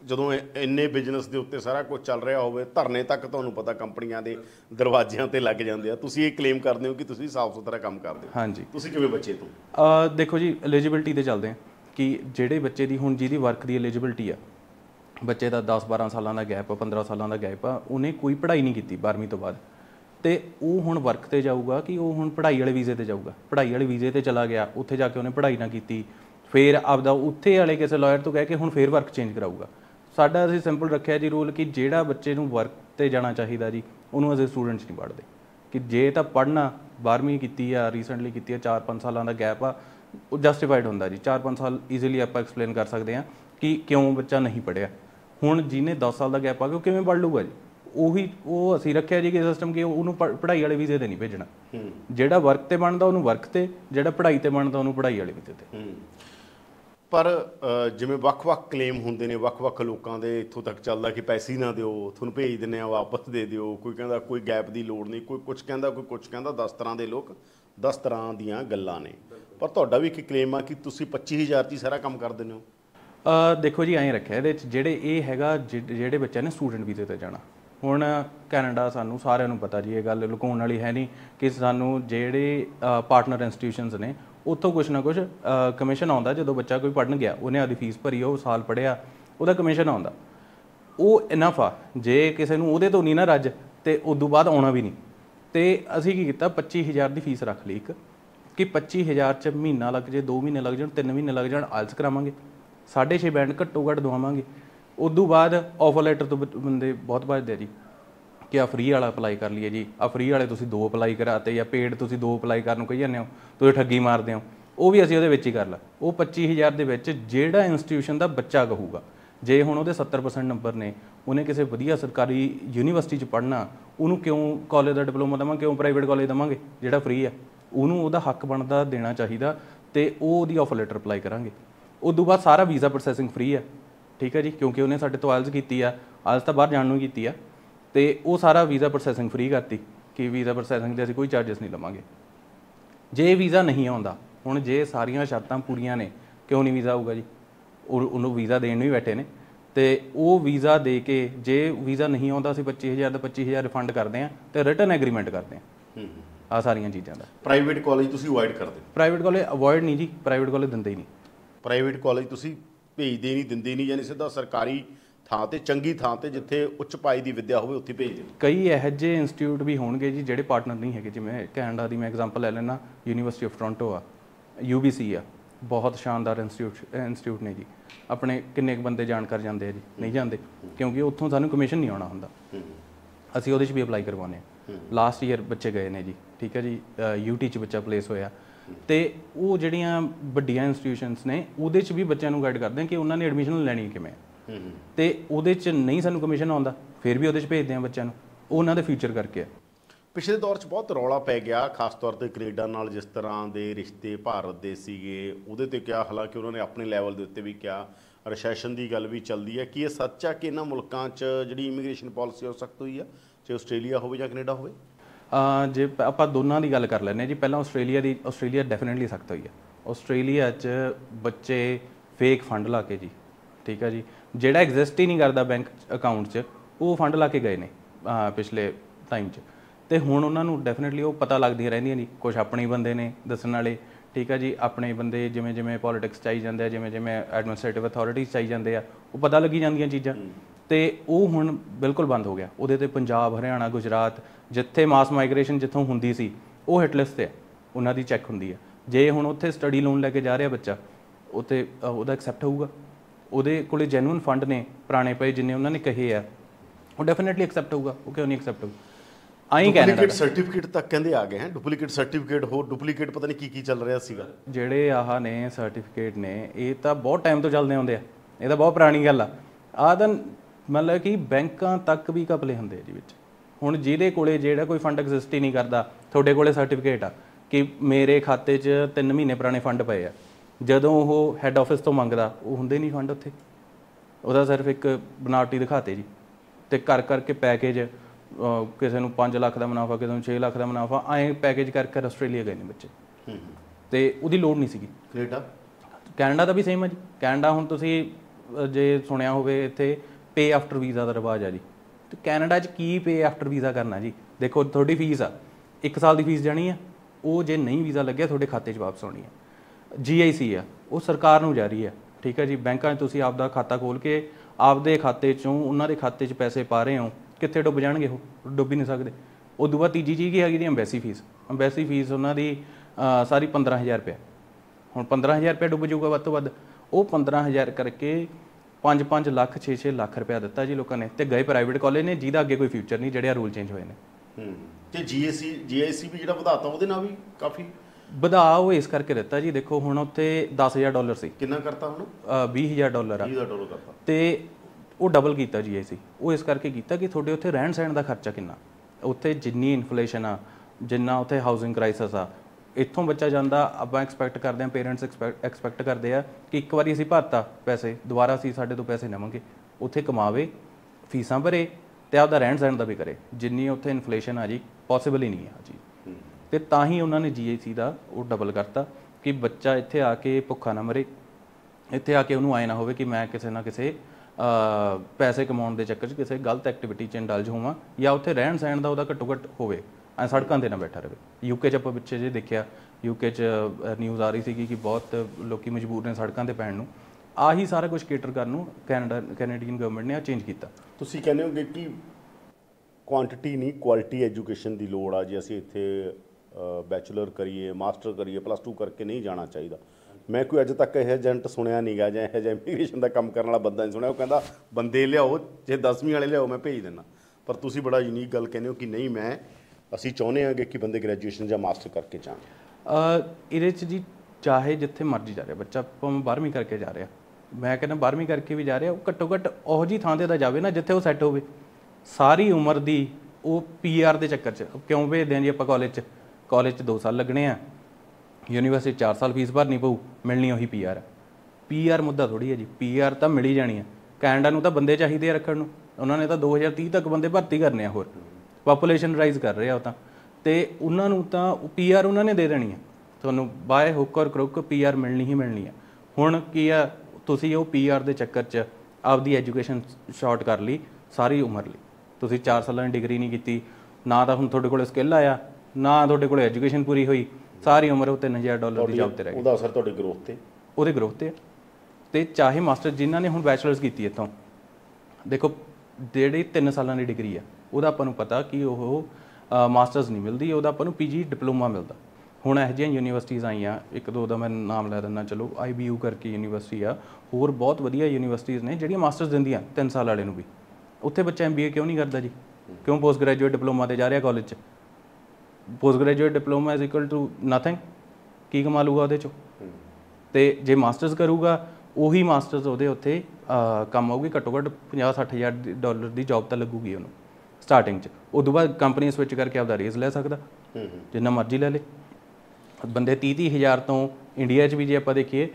ਜਦੋਂ ਇੰਨੇ ਬਿਜ਼ਨਸ ਦੇ ਉੱਤੇ ਸਾਰਾ ਕੁਝ ਚੱਲ ਰਿਹਾ ਹੋਵੇ ਧਰਨੇ ਤੱਕ ਤੁਹਾਨੂੰ ਪਤਾ ਕੰਪਨੀਆਂ ਦੇ ਦਰਵਾਜ਼ਿਆਂ ਤੇ ਲੱਗ ਜਾਂਦੇ ਆ। ਤੁਸੀਂ ਇਹ ਕਲੇਮ ਕਰਦੇ ਹੋ ਕਿ ਤੁਸੀਂ ਸਾਫ਼ ਸੁਥਰਾ ਕੰਮ ਕਰਦੇ ਹੋ। ਹਾਂਜੀ। ਤੁਸੀਂ ਕਿਵੇਂ ਬਚੇ ਤੋਂ? ਅ ਦੇਖੋ ਜੀ ਐਲੀਜੀਬਿਲਟੀ ਤੇ ਚੱਲਦੇ ਆ ਕਿ ਜਿਹੜੇ ਬੱਚੇ ਦੀ ਹੁਣ ਜਿਹਦੀ ਵਰਕ ਦੀ ਐਲੀਜੀਬਿਲਟੀ ਆ ਬੱਚੇ ਦਾ 10 12 ਸਾਲਾਂ ਦਾ ਗੈਪ ਆ 15 ਸਾਲਾਂ ਦਾ ਗੈਪ ਆ ਉਹਨੇ ਕੋਈ ਪੜ੍ਹਾਈ ਨਹੀਂ ਕੀਤੀ 12ਵੀਂ ਤੋਂ ਬਾਅਦ। ਤੇ ਉਹ ਹੁਣ ਵਰਕ ਤੇ ਜਾਊਗਾ ਕਿ ਉਹ ਹੁਣ ਪੜ੍ਹਾਈ ਵਾਲੇ ਵੀਜ਼ੇ ਤੇ ਜਾਊਗਾ? ਪੜ੍ਹਾਈ ਵਾਲੇ ਵੀਜ਼ੇ ਤੇ ਚਲਾ ਗਿਆ, ਉੱਥੇ ਜਾ ਕੇ ਉਹਨੇ ਪੜ੍ਹਾਈ ਨਾ ਕੀਤੀ, ਫਿਰ ਆਪਦਾ ਉੱਥੇ ਵਾਲੇ ਕਿਸੇ ਲਾਇਰ ਤੋਂ ਕਹਿ ਕੇ ਹੁਣ ਫੇਰ ਵਰਕ ਚੇਂਜ ਕਰਾਊਗਾ। ਸਾਡਾ ਅਸੀਂ ਸਿੰਪਲ ਰੱਖਿਆ ਜੀ ਰੂਲ ਕਿ ਜਿਹੜਾ ਬੱਚੇ ਨੂੰ ਵਰਕ ਤੇ ਜਾਣਾ ਚਾਹੀਦਾ ਜੀ, ਉਹਨੂੰ ਅਸੀਂ ਸਟੂਡੈਂਟਸ ਨਹੀਂ ਪੜ੍ਹਦੇ। ਕਿ ਜੇ ਤਾਂ ਪੜ੍ਹਨਾ 12ਵੀਂ ਕੀਤੀ ਆ ਰੀਸੈਂਟਲੀ ਕੀਤੀ ਆ 4-5 ਸਾਲਾਂ ਦਾ ਗੈਪ ਆ, ਉਹ ਜਸਟੀਫਾਈਡ ਹੁੰਦਾ ਜੀ। 4-5 ਸਾਲ ਈਜ਼ੀਲੀ ਆਪਾਂ ਐਕਸਪਲੇਨ ਕਰ ਸਕਦੇ ਆ ਕਿ ਕਿਉਂ ਬੱਚਾ ਨਹੀਂ ਪੜਿਆ ਹੁਣ ਜਿਹਨੇ 10 ਸਾਲ ਦਾ ਗੈਪ ਆ ਗਿਆ ਉਹ ਕਿਵੇਂ ਪੜ੍ਹ ਲੂਗਾ ਜੀ? ਉਹੀ ਉਹ ਅਸੀਂ ਰੱਖਿਆ ਜੀ ਕਿ ਸਿਸਟਮ ਕਿ ਉਹਨੂੰ ਪੜ੍ਹ- ਪੜ੍ਹਾਈ ਵਾਲੇ ਵੀਜ਼ੇ ਤੇ ਨਹੀਂ ਭੇਜਣਾ। ਜਿਹੜਾ ਵਰਕ ਤੇ ਬਣਦਾ ਉਹਨੂੰ ਵਰਕ ਤੇ ਜਿਹੜਾ ਪੜ੍ਹਾਈ ਤੇ ਬਣਦਾ ਉਹਨੂੰ ਪੜ੍ਹਾਈ ਵਾਲੇ ਵੀਜ਼ੇ ਤੇ। ਪਰ ਜਿਵੇਂ ਵੱਖ-ਵੱਖ ਕਲੇਮ ਹੁੰਦੇ ਨੇ ਵੱਖ-ਵੱਖ ਲੋਕਾਂ ਦੇ ਇੱਥੋਂ ਤੱਕ ਚੱਲਦਾ ਕਿ ਪੈਸੇ ਹੀ ਨਾ ਦਿਓ ਤੁਹਾਨੂੰ ਭੇਜ ਦਿੰਨੇ ਆ ਵਾਪਸ ਦੇ ਦਿਓ ਕੋਈ ਕਹਿੰਦਾ ਕੋਈ ਗੈਪ ਦੀ ਲੋੜ ਨਹੀਂ ਕੋਈ ਕੁਝ ਕਹਿੰਦਾ ਕੋਈ ਕੁਝ ਕਹਿੰਦਾ 10 ਤਰ੍ਹਾਂ ਦੇ ਲੋਕ 10 ਤਰ੍ਹਾਂ ਦੀਆਂ ਗੱਲਾਂ ਨੇ। ਪਰ ਤੁਹਾਡਾ ਵੀ ਇੱਕ ਕਲੇਮ ਆ ਕਿ ਤੁਸੀਂ 25000 'ਚ ਹੀ ਸਾਰਾ ਕੰਮ ਕਰ ਦਿੰਦੇ ਹੋ। ਅ ਦੇਖੋ ਜੀ ਐਂ ਰੱਖਿਆ ਇਹਦੇ ਵਿੱਚ ਜਿਹੜੇ ਇਹ ਹੈਗਾ ਜਿਹੜੇ ਬੱਚੇ ਨੇ ਸਟੂਡੈਂਟ ਵੀਜ਼ੇ ਤੇ ਜਾਣਾ। ਹੁਣ ਕੈਨੇਡਾ ਸਾਨੂੰ ਸਾਰਿਆਂ ਨੂੰ ਪਤਾ ਜੀ, ਇਹ ਗੱਲ ਲੁਕਾਉਣ ਵਾਲੀ ਹੈ ਨਹੀਂ ਕਿ ਸਾਨੂੰ ਜਿਹੜੇ ਪਾਰਟਨਰ ਇੰਸਟੀਟਿਊਸ਼ਨਸ ਨੇ, ਉੱਥੋਂ ਕੁਝ ਨਾ ਕੁਝ ਕਮਿਸ਼ਨ ਆਉਂਦਾ ਜਦੋਂ ਬੱਚਾ ਕੋਈ ਪੜਨ ਗਿਆ, ਉਹਨੇ ਆਦੀ ਫੀਸ ਭਰੀ, ਉਹ ਸਾਲ ਪੜਿਆ ਉਹਦਾ ਕਮਿਸ਼ਨ ਆਉਂਦਾ। ਉਹ ਇਨਫ ਆ, ਜੇ ਕਿਸੇ ਨੂੰ ਉਹਦੇ ਤੋਂ ਨਹੀਂ ਨਾ ਰੱਜ, ਤੇ ਤੋਂ ਬਾਅਦ ਆਉਣਾ ਵੀ ਨਹੀਂ। ਤੇ ਅਸੀਂ ਕੀ ਕੀਤਾ 25000 ਦੀ ਫੀਸ ਰੱਖ ਲਈ ਇੱਕ, ਕਿ 25000 ਚ ਮਹੀਨਾ ਲੱਗ ਜੇ 2 ਮਹੀਨੇ ਲੱਗ ਜਾਣ 3 ਮਹੀਨੇ ਲੱਗ ਜਾਣ ਆਲਸ ਕਰਾਵਾਂਗੇ। 6.5 ਬੈਂਡ ਘੱਟੋ ਘੱਟ ਦਵਾਵਾਂਗੇ। ਉਦੋਂ ਬਾਅਦ ਆਫਰ ਲੈਟਰ ਤੋਂ ਬੰਦੇ ਬਹੁਤ ਭੱਜਦੇ ਆ ਜੀ, ਕਿ ਆ ਫ੍ਰੀ ਵਾਲਾ ਅਪਲਾਈ ਕਰ ਲਈਏ ਜੀ ਆ ਫ੍ਰੀ ਵਾਲੇ ਤੁਸੀਂ ਦੋ ਅਪਲਾਈ ਕਰਾਤੇ ਜਾਂ ਪੇਡ ਤੁਸੀਂ ਦੋ ਅਪਲਾਈ ਕਰਨ ਨੂੰ ਕਹੀ ਜਾਂਦੇ ਹੋ, ਤੁਸੀਂ ਠੱਗੀ ਮਾਰਦੇ ਹੋ, ਉਹ ਵੀ ਅਸੀਂ ਉਹਦੇ ਵਿੱਚ ਹੀ ਕਰ ਲਾ। ਉਹ 25000 ਦੇ ਵਿੱਚ ਜਿਹੜਾ ਇੰਸਟੀਟਿਊਸ਼ਨ ਦਾ ਬੱਚਾ ਕਹੂਗਾ, ਜੇ ਹੁਣ ਉਹਦੇ 70% ਨੰਬਰ ਨੇ, ਉਹਨੇ ਕਿਸੇ ਵਧੀਆ ਸਰਕਾਰੀ ਯੂਨੀਵਰਸਿਟੀ 'ਚ ਪੜ੍ਹਨਾ, ਉਹਨੂੰ ਕਿਉਂ ਕਾਲਜ ਦਾ ਡਿਪਲੋਮਾ ਦੇਵਾਂ ਕਿਉਂ ਪ੍ਰਾਈਵੇਟ ਕਾਲਜ ਦੇਵਾਂਗੇ, ਜਿਹੜਾ ਫ੍ਰੀ ਆ, ਉਹਨੂੰ ਉਹਦਾ ਹੱਕ ਬਣਦਾ, ਦੇਣਾ ਚਾਹੀਦਾ ਤੇ ਉਹ ਉਹਦੀ ਆਫਰ ਲੈਟਰ ਅਪਲਾਈ ਕਰਾਂਗੇ। ਉਦੋਂ ਬਾਅਦ ਸਾਰਾ ਵੀਜ਼ਾ ਪ੍ਰੋਸੈਸਿੰਗ ਫ੍ਰੀ ਆ। ਠੀਕ ਹੈ ਜੀ ਕਿਉਂਕਿ ਉਹਨੇ ਸਾਡੇ ਤੋਂ ਆਇਲਸ ਕੀਤੀ ਆ ਆਇਲਸ ਤਾਂ ਬਾਹਰ ਜਾਣ ਨੂੰ ਕੀਤੀ ਆ ਤੇ ਉਹ ਸਾਰਾ ਵੀਜ਼ਾ ਪ੍ਰੋਸੈਸਿੰਗ ਫ੍ਰੀ ਕਰਤੀ ਕਿ ਵੀਜ਼ਾ ਪ੍ਰੋਸੈਸਿੰਗ ਦੇ ਅਸੀਂ ਕੋਈ ਚਾਰजेस ਨਹੀਂ ਲਵਾਂਗੇ। ਜੇ ਵੀਜ਼ਾ ਨਹੀਂ ਆਉਂਦਾ ਹੁਣ ਜੇ ਸਾਰੀਆਂ ਸ਼ਰਤਾਂ ਪੂਰੀਆਂ ਨੇ ਕਿਉਂ ਨਹੀਂ ਵੀਜ਼ਾ ਆਊਗਾ ਜੀ? ਉਹ ਉਹਨੂੰ ਵੀਜ਼ਾ ਦੇਣ ਨੂੰ ਹੀ ਬੈਠੇ ਨੇ। ਤੇ ਉਹ ਵੀਜ਼ਾ ਦੇ ਕੇ ਜੇ ਵੀਜ਼ਾ ਨਹੀਂ ਆਉਂਦਾ ਅਸੀਂ 25000 ਦਾ 25000 ਰਿਫੰਡ ਕਰਦੇ ਆ ਤੇ ਰਿਟਰਨ ਐਗਰੀਮੈਂਟ ਕਰਦੇ ਆ ਹੂੰ ਆ ਸਾਰੀਆਂ ਚੀਜ਼ਾਂ ਦਾ। ਪ੍ਰਾਈਵੇਟ ਕਾਲਜ ਤੁਸੀਂ ਅਵੋਇਡ ਕਰਦੇ ਪ੍ਰਾਈਵੇਟ ਕਾਲਜ ਅਵੋਇਡ ਨਹੀਂ ਜੀ ਪ੍ਰਾਈਵੇਟ ਕਾਲਜ ਦਿੰਦੇ ਹੀ ਨਹੀਂ। ਪ੍ਰਾਈਵੇਟ ਕਾਲਜ ਤੁਸੀਂ ਭੇਜਦੇ ਨਹੀਂ ਦਿੰਦੇ ਨਹੀਂ ਯਾਨੀ ਸਿੱਧਾ ਸਰਕਾਰੀ ਥਾਂ ਤੇ ਚੰਗੀ ਥਾਂ ਤੇ ਜਿੱਥੇ ਉੱਚ ਪਾਈ ਦੀ ਵਿੱਦਿਆ ਹੋਵੇ ਉੱਥੇ ਭੇਜਦੇ ਕਈ ਇਹੋ ਜਿਹੇ ਇੰਸਟੀਚਿਊਟ ਵੀ ਹੋਣਗੇ ਜੀ ਜਿਹੜੇ ਪਾਰਟਨਰ ਨਹੀਂ ਹੈਗੇ। ਜਿਵੇਂ ਕੈਨੇਡਾ ਦੀ ਮੈਂ ਐਗਜ਼ਾਮਪਲ ਲੈ ਲੈਣਾ ਯੂਨੀਵਰਸਿਟੀ ਆਫ ਟੋਰਾਂਟੋ ਆ UBC ਆ ਬਹੁਤ ਸ਼ਾਨਦਾਰ ਇੰਸਟੀਚਿਊਟ ਇੰਸਟੀਚਿਊਟ ਨੇ ਜੀ। ਆਪਣੇ ਕਿੰਨੇ ਕੁ ਬੰਦੇ ਜਾਣ ਕਰ ਜਾਂਦੇ ਆ ਜੀ ਨਹੀਂ ਜਾਂਦੇ ਕਿਉਂਕਿ ਉੱਥੋਂ ਸਾਨੂੰ ਕਮਿਸ਼ਨ ਨਹੀਂ ਆਉਣਾ ਹੁੰਦਾ। ਅਸੀਂ ਉਹਦੇ 'ਚ ਵੀ ਅਪਲਾਈ ਕਰਵਾਉਂਦੇ ਆ ਲਾਸਟ ਈਅਰ ਬੱਚੇ ਗਏ ਨੇ ਜੀ ਠੀਕ ਹੈ ਜੀ ਯੂਟੀ 'ਚ ਬੱਚਾ ਪਲੇਸ ਹੋਇਆ। ਤੇ ਉਹ ਜਿਹੜੀਆਂ ਵੱਡੀਆਂ ਇੰਸਟੀਟਿਊਸ਼ਨਸ ਨੇ ਉਹਦੇ 'ਚ ਵੀ ਬੱਚਿਆਂ ਨੂੰ ਗਾਈਡ ਕਰਦੇ ਆ ਕਿ ਉਹਨਾਂ ਨੇ ਐਡਮਿਸ਼ਨ ਲੈਣੀ ਕਿਵੇਂ ਆ। ਹੂੰ ਹੂੰ। ਤੇ ਉਹਦੇ 'ਚ ਨਹੀਂ ਸਾਨੂੰ ਕਮਿਸ਼ਨ ਆਉਂਦਾ ਫਿਰ ਵੀ ਉਹਦੇ 'ਚ ਭੇਜਦੇ ਆ ਬੱਚਿਆਂ ਨੂੰ। ਉਹ ਉਹਨਾਂ ਦੇ ਫਿਊਚਰ ਕਰਕੇ ਆ। ਪਿਛਲੇ ਦੌਰ 'ਚ ਬਹੁਤ ਰੌਲਾ ਪੈ ਗਿਆ ਖਾਸ ਤੌਰ ਤੇ ਕੈਨੇਡਾ ਨਾਲ ਜਿਸ ਤਰ੍ਹਾਂ ਦੇ ਰਿਸ਼ਤੇ ਭਾਰਤ ਦੇ ਸੀਗੇ ਉਹਦੇ ਤੇ ਕਿਹਾ ਹਾਲਾਂਕਿ ਉਹਨਾਂ ਨੇ ਆਪਣੇ ਲੈਵਲ ਦੇ ਉੱਤੇ ਵੀ ਕਿਹਾ ਰਿਸੈਸ਼ਨ ਦੀ ਗੱਲ ਵੀ ਚੱਲਦੀ ਹੈ। ਕੀ ਇਹ ਸੱਚ ਆ ਕਿ ਇਹਨਾਂ ਮੁਲਕਾਂ 'ਚ ਜਿਹੜੀ ਇਮੀਗ੍ਰੇਸ਼ਨ ਪਾਲਿਸੀ ਹੋ ਸਖਤ ਹੋਈ ਆ? ਚਾਹੇ ਆਸਟ੍ਰੇਲੀਆ ਹੋਵੇ ਜਾਂ ਕੈਨੇਡਾ ਹੋਵੇ? ਜੇ ਆਪਾਂ ਦੋਨਾਂ ਦੀ ਗੱਲ ਕਰ ਲੈਂਦੇ ਹਾਂ ਜੀ, ਪਹਿਲਾਂ ਆਸਟ੍ਰੇਲੀਆ ਦੀ, ਆਸਟ੍ਰੇਲੀਆ ਡੈਫੀਨਿਟਲੀ ਸਖਤ ਹੋਈ ਹੈ। ਆਸਟ੍ਰੇਲੀਆ 'ਚ ਬੱਚੇ ਫੇਕ ਫੰਡ ਲਾ ਕੇ ਜੀ, ਠੀਕ ਹੈ ਜੀ। ਜਿਹੜਾ ਐਗਜ਼ਿਸਟ ਹੀ ਨਹੀਂ ਕਰਦਾ ਬੈਂਕ ਅਕਾਊਂਟ 'ਚ, ਉਹ ਫੰਡ ਲਾ ਕੇ ਗਏ ਨੇ ਪਿਛਲੇ ਟਾਈਮ 'ਚ। ਤੇ ਹੁਣ ਉਹਨਾਂ ਨੂੰ ਡੈਫੀਨਿਟਲੀ ਉਹ ਪਤਾ ਲੱਗਦੀਆਂ ਰਹਿੰਦੀਆਂ ਜੀ ਕੁਝ ਆਪਣੇ ਬੰਦੇ ਨੇ ਦੱਸਣ ਵਾਲੇ, ਠੀਕ ਆ ਜੀ। ਆਪਣੇ ਬੰਦੇ ਜਿਵੇਂ ਜਿਵੇਂ ਪੋਲਿਟਿਕਸ ਚਾਈ ਜਾਂਦੇ ਆ ਜਿਵੇਂ ਜਿਵੇਂ ਐਡਮਿਨਿਸਟ੍ਰੇਟਿਵ ਅਥਾਰਟੀਜ਼ ਚਾਈ ਜਾਂਦੇ ਆ, ਉਹ ਪਤਾ ਲੱਗੀ ਜਾਂਦੀਆਂ ਚੀਜ਼ਾਂ। ਤੇ ਉਹ ਹੁਣ ਬਿਲਕੁਲ ਬੰਦ ਹੋ ਗਿਆ। ਉਹਦੇ ਤੇ ਪੰਜਾਬ ਹਰਿਆਣਾ ਗੁਜਰਾਤ ਜਿੱਥੇ ਮਾਸ ਮਾਈਗ੍ਰੇਸ਼ਨ ਜਿੱਥੋਂ ਹੁੰਦੀ ਸੀ ਉਹ ਹਿੱਟ ਲਿਸਟ ਤੇ ਆ। ਉਹਨਾਂ ਦੀ ਚੈੱਕ ਹੁੰਦੀ ਆ। ਜੇ ਹੁਣ ਉੱਥੇ ਸਟੱਡੀ ਲੋਨ ਲੈ ਕੇ ਜਾ ਰਿਹਾ ਬੱਚਾ ਉੱਥੇ ਅ, ਉਹਦਾ ਐਕਸੈਪਟ ਹੋਊਗਾ। ਉਹਦੇ ਕੋਲੇ ਜੈਨੂਇਨ ਫੰਡ ਨੇ ਪੁਰਾਣੇ ਪਏ ਜਿੰਨੇ ਉਹਨਾਂ ਨੇ ਕਹੇ ਆ ਉਹ ਡੈਫੀਨਿਟਲੀ ਐਕਸੈਪਟ ਹੋਊਗਾ। ਉਹ ਕਿਉਂ ਨਹੀਂ ਐਕਸੈਪਟ ਹੋਊ? ਆਈ ਕੈਨੇਡਾ ਡੁਪਲੀਕੇਟ ਸਰਟੀਫਿਕੇਟ ਤੱਕ ਕਹਿੰਦੇ ਆ ਗਏ ਹੈ। ਡੁਪਲੀਕੇਟ ਸਰਟੀਫਿਕੇਟ ਹੋਰ ਡੁਪਲੀਕੇਟ ਪਤਾ ਨਹੀਂ ਕੀ ਕੀ ਚੱਲ ਰਿਹਾ ਸੀਗਾ। ਜਿਹੜੇ ਆਹ ਨੇ ਸਰਟੀਫਿਕੇਟ ਨੇ ਇਹ ਤਾਂ ਬਹੁਤ ਟਾਈਮ ਤੋਂ ਚੱਲਦੇ ਆਉਂਦੇ ਆ। ਇਹ ਤਾਂ ਬਹੁਤ ਪੁਰਾਣੀ ਗੱਲ ਆ। ਤਾਂ ਮਤਲਬ ਕਿ ਬੈਂਕਾਂ ਤੱਕ ਵੀ ਕਪਲੇ ਹੁੰਦੇ ਆ ਜੀ ਵਿੱਚ। ਹੁਣ ਜਿਹਦੇ ਕੋਲੇ ਜਿਹੜਾ ਕੋਈ ਫੰਡ ਐਗਜ਼ਿਸਟ ਹੀ ਨਹੀਂ ਕਰਦਾ ਤੁਹਾਡੇ ਕੋਲੇ ਸਰਟੀਫਿਕੇਟ ਆ ਕਿ ਮੇਰੇ ਖਾਤੇ 'ਚ 3 ਮਹੀਨੇ ਪੁਰਾਣੇ ਫੰਡ ਪਏ ਆ। ਜਦੋਂ ਉਹ ਹੈੱਡ ਆਫਿਸ ਤੋਂ ਮੰਗਦਾ ਉਹ ਹੁੰਦੇ ਨਹੀਂ ਫੰਡ ਉੱਥੇ। ਉਹਦਾ ਸਿਰਫ ਇੱਕ ਬਨਾਵਟੀ ਦਿਖਾਤੇ ਜੀ। ਤੇ ਕਰ ਕਰਕੇ ਪੈਕੇਜ ਕਿਸੇ ਨੂੰ 5 ਲੱਖ ਦਾ ਮੁਨਾਫਾ ਕਿਸੇ ਨੂੰ 6 ਲੱਖ ਦਾ ਮੁਨਾਫਾ ਐਂ ਪੈਕੇਜ ਕਰ ਕਰ ਆਸਟ੍ਰੇਲੀਆ ਗਏ ਨੇ ਬੱਚੇ। ਤੇ ਉਹਦੀ ਲੋੜ ਨਹੀਂ ਸੀਗੀ। ਕੈਨੇਡਾ? ਕੈਨੇਡਾ ਦਾ ਵੀ ਸੇਮ ਹੈ ਜੀ। ਕੈਨੇਡਾ ਹੁਣ ਤੁਸੀਂ ਜੇ ਸੁਣਿਆ ਹੋਵੇ ਇੱਥੇ ਪੇ ਆਫਟਰ ਵੀਜ਼ਾ ਦਾ ਰਿਵਾਜ ਆ ਜੀ। ਤੇ ਕੈਨੇਡਾ 'ਚ ਕੀ ਪੇ ਆਫਟਰ ਵੀਜ਼ਾ ਕਰਨਾ ਜੀ? ਦੇਖੋ ਤੁਹਾਡੀ ਫੀਸ ਆ। ਇੱਕ ਸਾਲ ਦੀ ਫੀਸ ਜਾਣੀ ਆ। ਉਹ ਜੇ ਨਹੀਂ ਵੀਜ਼ਾ ਲੱਗਿਆ ਤੁਹਾਡੇ ਖਾਤੇ 'ਚ ਵਾਪਸ ਆਉਣੀ ਆ। ਜੀਆਈਸੀ ਆ। ਉਹ ਸਰਕਾਰ ਨੂੰ ਜਾ ਰਹੀ ਹੈ ਠੀਕ ਹੈ ਜੀ? ਬੈਂਕਾਂ 'ਚ ਤੁਸੀਂ ਆਪਦਾ ਖਾਤਾ ਖੋਲ ਕੇ ਆਪਦੇ ਖਾਤੇ 'ਚੋਂ ਉਹਨਾਂ ਦੇ ਖਾਤੇ 'ਚ ਪੈਸੇ ਪਾ ਰਹੇ ਹੋ। ਕਿੱਥੇ ਡੁੱਬ ਜਾਣਗੇ ਉਹ? ਡੁੱਬ ਹੀ ਨਹੀਂ ਸਕਦੇ। ਉਹ ਤੋਂ ਬਾਅਦ ਤੀਜੀ ਚੀਜ਼ ਕੀ ਹੈਗੀ ਦੀ ਅੰਬੈਸੀ ਫੀਸ ਅੰਬੈਸੀ ਫੀਸ ਉਹਨਾਂ ਦੀ ਅ, ਸਾਰੀ 15000 ਰੁਪਏ ਹੁਣ 15000 ਰੁਪਏ ਡੁੱਬ ਜਾਊਗਾ ਵੱਧ ਤੋਂ ਵੱਧ। ਉਹ 15000 ਕਰਕੇ 5-5 ਲੱਖ 6-6 ਲੱਖ ਰੁਪਏ ਦਿੱਤਾ ਜੀ ਲੋਕਾਂ ਨੇ ਤੇ ਗਏ ਪ੍ਰਾਈਵੇਟ ਕਾਲਜ ਨੇ ਜਿਹਦਾ ਅੱਗੇ ਕੋਈ ਫਿਊਚਰ ਨਹੀਂ ਜਿਹੜੇ ਰੂਲ ਚੇਂਜ ਹੋਏ ਨੇ। ਹੂੰ ਤੇ ਜੀਏਸੀ ਜੀਆਈਸੀ ਵੀ ਜਿਹੜਾ ਵਧਾਤਾ ਉਹਦੇ ਨਾਲ ਵੀ ਕਾਫੀ? ਵਧਾ ਉਹ ਇਸ ਕਰਕੇ ਦਿੱਤਾ ਜੀ ਦੇਖੋ ਹੁਣ ਉੱਥੇ 10000 ਡਾਲਰ ਸੀ। ਕਿੰਨਾ ਕਰਤਾ ਹੁਣ ਅ, 20000 ਡਾਲਰ ਆ। 20 ਦਾ ਡਾਲਰ ਕਰਤਾ। ਤੇ ਉਹ ਡਬਲ ਕੀਤਾ ਜੀਆਈਸੀ ਉਹ ਇਸ ਕਰਕੇ ਕੀਤਾ ਕਿ ਤੁਹਾਡੇ ਉੱਥੇ ਰਹਿਣ ਸਹਿਣ ਦਾ ਖਰਚਾ ਕਿੰਨਾ? ਉੱਥੇ ਜਿੰਨੀ ਇਨਫਲੇਸ਼ਨ ਆ ਜਿੰਨਾ ਉੱਥੇ ਹਾਊਸਿੰਗ ਕ੍ਰਾਈਸਿਸ ਆ ਇੱਥੋਂ ਬੱਚਾ ਜਾਂਦਾ, ਆਪਾਂ ਐਕਸਪੈਕਟ ਕਰਦੇ ਆ ਪੇਰੈਂਟਸ ਐਕਸਪੈਕਟ ਕਰਦੇ ਆ ਕਿ ਇੱਕ ਵਾਰੀ ਅਸੀਂ ਭਰਤਾ ਪੈਸੇ, ਦੁਬਾਰਾ ਅਸੀਂ ਸਾਡੇ ਤੋਂ ਪੈਸੇ ਲਵਾਂਗੇ ਉੱਥੇ ਕਮਾਵੇ, ਫੀਸਾਂ ਭਰੇ ਤੇ ਆਪਦਾ ਰਹਿਣ ਸਹਿਣ ਦਾ ਵੀ ਕਰੇ। ਜਿੰਨੀ ਉੱਥੇ ਇਨਫਲੇਸ਼ਨ ਆ ਜੀ ਪੋਸੀਬਲ ਹੀ ਨਹੀਂ ਆ ਜੀ। ਤੇ ਤਾਂ ਹੀ ਉਹਨਾਂ ਨੇ ਜੀਆਈਸੀ ਦਾ ਉਹ ਡਬਲ ਕਰਤਾ ਕਿ ਬੱਚਾ ਇੱਥੇ ਆ ਕੇ ਭੁੱਖਾ ਨਾ ਮਰੇ। ਇੱਥੇ ਆ ਕੇ ਉਹਨੂੰ ਆਏ ਨਾ ਹੋਵੇ ਕਿ ਮੈਂ ਕਿਸੇ ਨਾ ਕਿਸੇ ਪੈਸੇ ਕਮਾਉਣ ਦੇ ਚੱਕਰ 'ਚ ਕਿਸੇ ਗਲਤ ਐਕਟੀਵਿਟੀ 'ਚ ਇੰਡਲਜ ਹੋਵਾਂ ਜਾਂ ਉੱਥੇ ਰਹਿਣ ਸਹਿਣ ਦਾ ਉਹਦਾ ਘੱਟੋ ਘੱਟ ਹੋਵੇ। ਐ ਸੜਕਾਂ ਤੇ ਨਾ ਬੈਠਾ ਰਹੇ। ਯੂਕੇ 'ਚ ਆਪਾਂ ਪਿੱਛੇ ਜੇ ਦੇਖਿਆ ਯੂਕੇ 'ਚ ਨਿਊਜ਼ ਆ ਰਹੀ ਸੀਗੀ ਕਿ ਬਹੁਤ ਲੋਕੀ ਮਜਬੂਰ ਨੇ ਸੜਕਾਂ ਤੇ ਪੈਣ ਨੂੰ। ਆਹੀ ਸਾਰਾ ਕੁਝ ਕੇਟਰ ਕਰਨ ਨੂੰ ਕੈਨੇਡਾ ਕੈਨੇਡੀਅਨ ਗਵਰਨਮੈਂਟ ਨੇ ਆ ਚੇਂਜ ਕੀਤਾ। ਤੁਸੀਂ ਕਹਿੰਦੇ ਹੋਗੇ ਕਿ ਕੁਆਂਟੀਟੀ ਨਹੀਂ ਕੁਆਲਿਟੀ ਐਜੂਕੇਸ਼ਨ ਦੀ ਲੋੜ ਆ, ਜੇ ਅਸੀਂ ਇੱਥੇ ਬੈਚਲਰ ਕਰੀਏ ਮਾਸਟਰ ਕਰੀਏ ਪਲੱਸ 2 ਕਰਕੇ ਨਹੀਂ ਜਾਣਾ ਚਾਹੀਦਾ। ਮੈਂ ਕੋਈ ਅੱਜ ਤੱਕ ਇਹ ਏਜੰਟ ਸੁਣਿਆ ਨਹੀਂਗਾ ਜਾਂ ਇਹ ਜਿਹਾ ਇਮੀਗ੍ਰੇਸ਼ਨ ਦਾ ਕੰਮ ਕਰਨ ਵਾਲਾ ਬੰਦਾ ਨਹੀਂ ਸੁਣਿਆ, ਉਹ ਕਹਿੰਦਾ, ਬੰਦੇ ਲਿਆਓ, ਜੇ 10ਵੀਂ ਵਾਲੇ ਲਿਆਓ, ਮੈਂ ਭੇਜ ਦਿੰਦਾ। ਪਰ ਤੁਸੀਂ ਬੜਾ ਯੂਨੀਕ ਗੱਲ ਕਹਿੰਦੇ ਹੋ ਕਿ ਨਹੀਂ, ਮੈਂ ਅਸੀਂ ਚਾਹੁੰਦੇ ਹਾਂ ਕਿ ਬੰਦੇ ਗ੍ਰੈਜੂਏਸ਼ਨ ਜਾਂ ਮਾਸਟਰ ਕਰਕੇ ਜਾਣ। ਇਹਦੇ ਚ ਜੀ ਚਾਹੇ ਜਿੱਥੇ ਮਰਜ਼ੀ ਜਾ ਰਿਹਾ ਬੱਚਾ ਭਾਵੇਂ 12ਵੀਂ ਕਰਕੇ ਜਾ ਰਿਹਾ। ਮੈਂ ਕਹਿੰਦਾ 12ਵੀਂ ਕਰਕੇ ਵੀ ਜਾ ਰਿਹਾ, ਉਹ ਘੱਟੋ ਘੱਟ ਉਹੋ ਜੀ ਥਾਂ ਤੇ ਤਾਂ ਜਾਵੇ ਨਾ ਜਿੱਥੇ ਉਹ ਸੈੱਟ ਹੋਵੇ। ਸਾਰੀ ਉਮਰ ਦੀ ਉਹ ਪੀਆਰ ਦੇ ਚੱਕਰ 'ਚ ਕਿਉਂ ਭੇਜਦੇ ਆ ਜੀ ਆਪਾਂ ਕਾਲਜ 'ਚ? ਕਾਲਜ 'ਚ 2 ਸਾਲ ਲੱਗਣੇ ਆ ਯੂਨੀਵਰਸਿਟੀ 4 ਸਾਲ ਫੀਸ ਭਰਨੀ ਪਊ, ਮਿਲਣੀ ਉਹੀ ਪੀਆਰ ਪੀਆਰ ਮੁੱਦਾ ਥੋੜੀ ਹੈ ਜੀ ਪੀਆਰ ਤਾਂ ਮਿਲ ਹੀ ਜਾਣੀ ਆ। ਕੈਨੇਡਾ ਨੂੰ ਤਾਂ ਬੰਦੇ ਚਾਹੀਦੇ ਆ ਰੱਖਣ ਨੂੰ। ਉਹਨਾਂ ਨੇ ਤਾਂ 2030 ਤੱਕ ਬੰਦੇ ਭਰਤੀ ਕਰਨੇ ਆ ਹੋਰ। ਪਾਪੂਲੇਸ਼ਨ ਰਾਈਜ਼ ਕਰ ਰਹੇ ਆ ਉਹ ਤਾਂ। ਤੇ ਉਹਨਾਂ ਨੂੰ ਤਾਂ ਪੀਆਰ ਉਹਨਾਂ ਨੇ ਦੇ ਦੇਣੀ ਆ। ਤੁਹਾਨੂੰ ਬਾਏ ਹੁੱਕ ਔਰ ਕਰੁੱਕ ਪੀਆਰ ਮਿਲਣੀ ਹੀ ਮਿਲਣੀ ਆ। ਹੁਣ ਕੀ ਆ ਤੁਸੀਂ ਉਹ ਪੀਆਰ ਦੇ ਚੱਕਰ 'ਚ ਆਪਦੀ ਐਜੂਕੇਸ਼ਨ ਸ਼ਾਰਟ ਕਰ ਲਈ ਸਾਰੀ ਉਮਰ ਲਈ। ਤੁਸੀਂ 4 ਸਾਲਾਂ ਦੀ ਡਿਗਰੀ ਨਹੀਂ ਕੀਤੀ ਨਾ ਤਾਂ ਹੁਣ ਤੁਹਾਡੇ ਕੋਲ ਸਕਿੱਲ ਆਇਆ ਨਾ ਤੁਹਾਡੇ ਕੋਲ ਐਜੂਕੇਸ਼ਨ ਪੂਰੀ ਹੋਈ ਸਾਰੀ ਉਮਰ ਉਹ 3000 ਡਾਲਰ ਦੀ ਜੌਬ ਤੇ ਰਹਿ ਗਈ ਉਹਦਾ ਅਸਰ ਤੁਹਾਡੀ ਗਰੋਥ ਤੇ? ਉਹਦੇ ਗਰੋਥ ਤੇ। ਤੇ ਚਾਹੇ ਮਾਸਟਰ ਜਿਨ੍ਹਾਂ ਨੇ ਹੁਣ ਬੈਚਲਰਸ ਕੀਤੀ ਇੱਥੋਂ ਦੇਖੋ ਜਿਹੜੀ 3 ਸਾਲਾਂ ਦੀ ਡਿਗਰੀ ਆ ਉਹਦਾ ਆਪਾਂ ਨੂੰ ਪਤਾ ਕਿ ਉਹ ਮਾਸਟਰਸ ਨਹੀਂ ਮਿਲਦੀ, ਉਹਦਾ ਆਪਾਂ ਨੂੰ ਪੀਜੀ ਡਿਪਲੋਮਾ ਮਿਲਦਾ। ਹੁਣ ਇਹੋ ਜਿਹੀਆਂ ਯੂਨੀਵਰਸਿਟੀਆਂ ਆਈਆਂ, ਇੱਕ ਦੋ ਦਾ ਮੈਂ ਨਾਮ ਲੈ ਦਿੰਦਾ, ਚਲੋ ਆਈਬੀਯੂ ਕਰਕੇ ਯੂਨੀਵਰਸਿਟੀ ਆ, ਹੋਰ ਬਹੁਤ ਵਧੀਆ ਯੂਨੀਵਰਸਿਟੀਆਂ ਨੇ ਜਿਹੜੀਆਂ ਮਾਸਟਰਸ ਦਿੰਦੀਆਂ 3 ਸਾਲ ਵਾਲੇ ਨੂੰ ਵੀ। ਉੱਥੇ ਬੱਚਾ ਐਮਬੀਏ ਕਿਉਂ ਨਹੀਂ ਕਰਦਾ ਜੀ? ਕਿਉਂ ਪੋਸਟ ਗ੍ਰੈਜੂਏਟ ਡਿਪਲੋਮਾ ਤੇ ਜਾ ਰਿਹਾ ਕਾਲਜ 'ਚ? Post graduate diploma is equal to nothing ਕੀ ਕਮਾ ਲੂਗਾ ਉਹਦੇ 'ਚੋਂ? ਤੇ ਜੇ ਮਾਸਟਰਸ ਕਰੂਗਾ, ਉਹੀ ਮਾਸਟਰਸ ਉਹਦੇ ਉੱਥੇ ਕੰਮ ਆਊਗੀ, ਘੱਟੋ ਘੱਟ 50 60000 ਡਾਲਰ ਦੀ ਜੌਬ ਤਾਂ ਲੱਗੂਗੀ ਉਹਨੂੰ। ਸਟਾਰਟਿੰਗ 'ਚ। ਉਦੋਂ ਬਾਅਦ ਕੰਪਨੀ ਸਵਿਚ ਕਰਕੇ ਆਪਦਾ ਰੇਜ਼ ਲੈ ਸਕਦਾ। ਜਿੰਨਾ ਮਰਜ਼ੀ ਲੈ ਲੇ। ਬੰਦੇ 30 30 ਹਜ਼ਾਰ ਤੋਂ ਇੰਡੀਆ 'ਚ ਵੀ ਜੇ ਆਪਾਂ ਦੇਖੀਏ